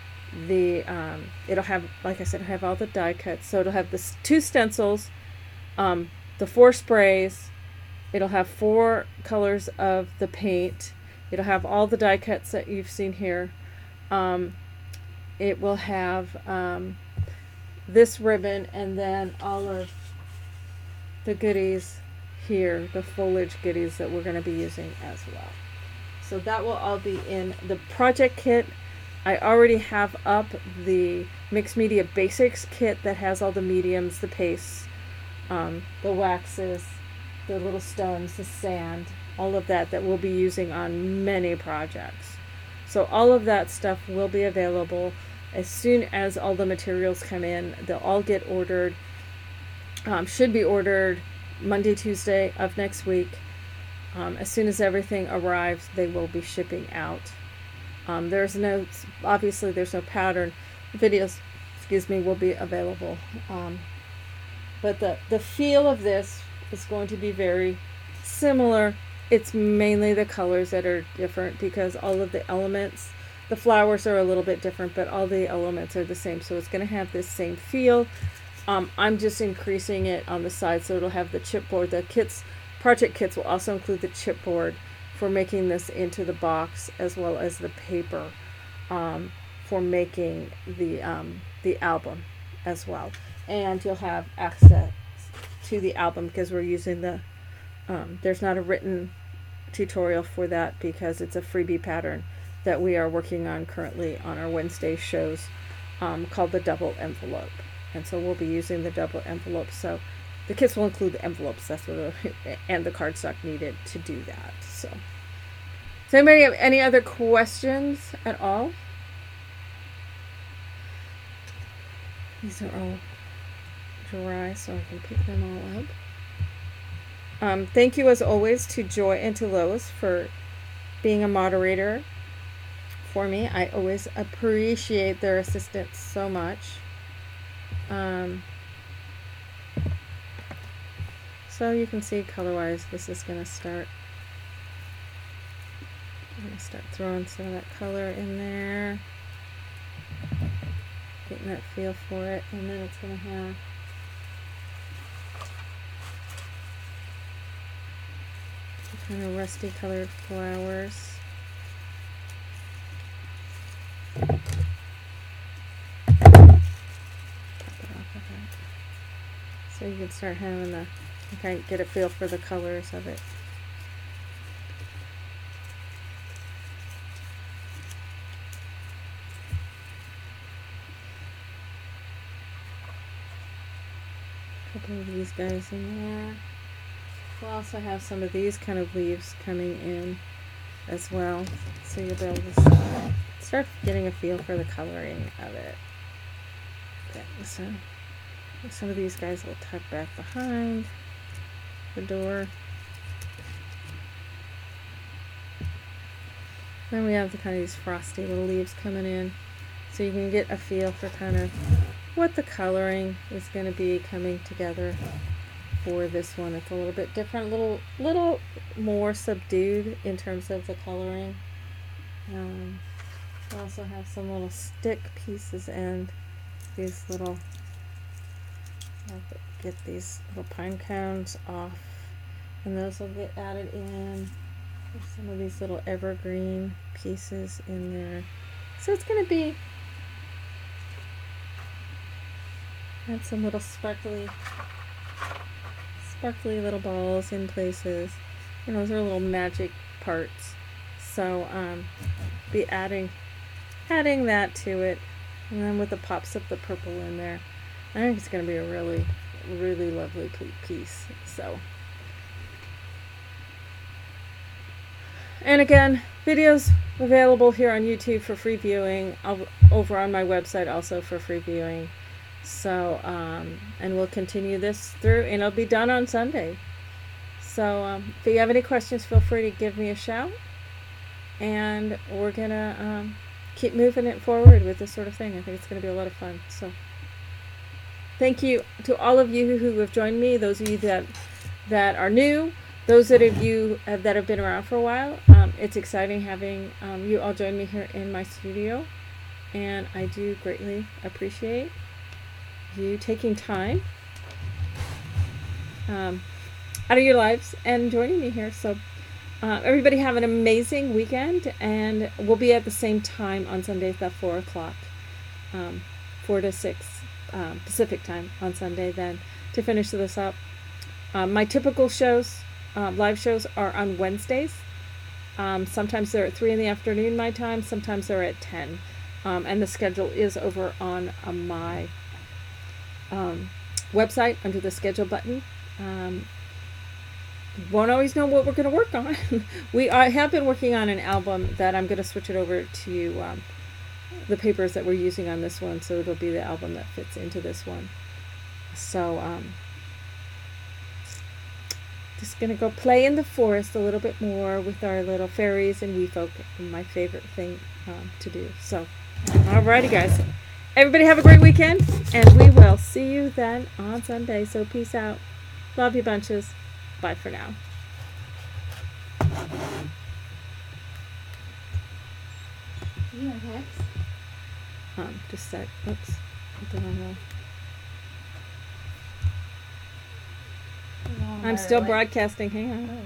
the um, it'll have like I said, have all the die cuts. So it'll have the two stencils, um, the four sprays. It'll have four colors of the paint. It'll have all the die cuts that you've seen here. Um, it will have um, this ribbon and then all of the goodies here, the foliage goodies that we're going to be using as well. So that will all be in the project kit. I already have up the mixed media basics kit that has all the mediums, the pastes, um, the waxes, the little stones, the sand, all of that that we'll be using on many projects. So all of that stuff will be available as soon as all the materials come in. They'll all get ordered. Um, should be ordered Monday, Tuesday of next week. Um, as soon as everything arrives, they will be shipping out. Um, there's no, obviously, there's no pattern. Videos, excuse me, will be available. Um, but the, the feel of this is going to be very similar. It's mainly the colors that are different because all of the elements, the flowers are a little bit different, but all the elements are the same. So it's going to have this same feel. Um, I'm just increasing it on the side so it'll have the chipboard. The kits, project kits will also include the chipboard for making this into the box as well as the paper um, for making the um, the album as well. And you'll have access to the album because we're using the um, there's not a written tutorial for that because it's a freebie pattern that we are working on currently on our Wednesday shows um, called the double envelope. And so we'll be using the double envelope. So the kits will include the envelopes. That's what and the cardstock needed to do that. So does anybody have any other questions at all? These are all dry so I can pick them all up um, thank you as always to Joy and to Lois for being a moderator for me. I always appreciate their assistance so much. Um, so you can see color-wise, this is going to start. I'm going to start throwing some of that color in there. Getting that feel for it. And then it's going to have kind of rusty colored flowers. So you can start having the, okay, get a feel for the colors of it. A couple of these guys in there. We'll also have some of these kind of leaves coming in as well. So you'll be able to start getting a feel for the coloring of it. So some of these guys will tuck back behind the door. Then we have the kind of these frosty little leaves coming in. So you can get a feel for kind of what the coloring is going to be coming together for this one. It's a little bit different, little little more subdued in terms of the coloring. Um, I also have some little stick pieces and these little get these little pine cones off and those will get added in There's some of these little evergreen pieces in there so it's going to be add some little sparkly sparkly little balls in places. And those are little magic parts. So um, be adding adding that to it. And then with the pops of the purple in there. I think it's going to be a really, really lovely piece. So. And again, videos available here on YouTube for free viewing, over on my website also for free viewing. So, um, and we'll continue this through, and it'll be done on Sunday. So, um, if you have any questions, feel free to give me a shout. And we're going to um, keep moving it forward with this sort of thing. I think it's going to be a lot of fun. So, thank you to all of you who have joined me, those of you that, that are new, those that of you uh, that have been around for a while, um, it's exciting having um, you all join me here in my studio, and I do greatly appreciate you taking time um, out of your lives and joining me here. So, uh, everybody have an amazing weekend, and we'll be at the same time on Sundays at four o'clock, um, four to six um, Pacific time on Sunday. Then to finish this up, um, my typical shows, uh, live shows, are on Wednesdays. Um, sometimes they're at three in the afternoon my time. Sometimes they're at ten, um, and the schedule is over on uh, my um, website under the schedule button. Um, won't always know what we're going to work on. we I have been working on an album that I'm going to switch it over to um, the papers that we're using on this one, so it'll be the album that fits into this one. So um, just gonna go play in the forest a little bit more with our little fairies and wee folk. My favorite thing um, to do. So, alrighty, guys. Everybody have a great weekend, and we will see you then on Sunday. So peace out. Love you bunches. Bye for now. You have Hex? Um, just a sec. Oops. The wrong. I'm still broadcasting. Hang on. Oh.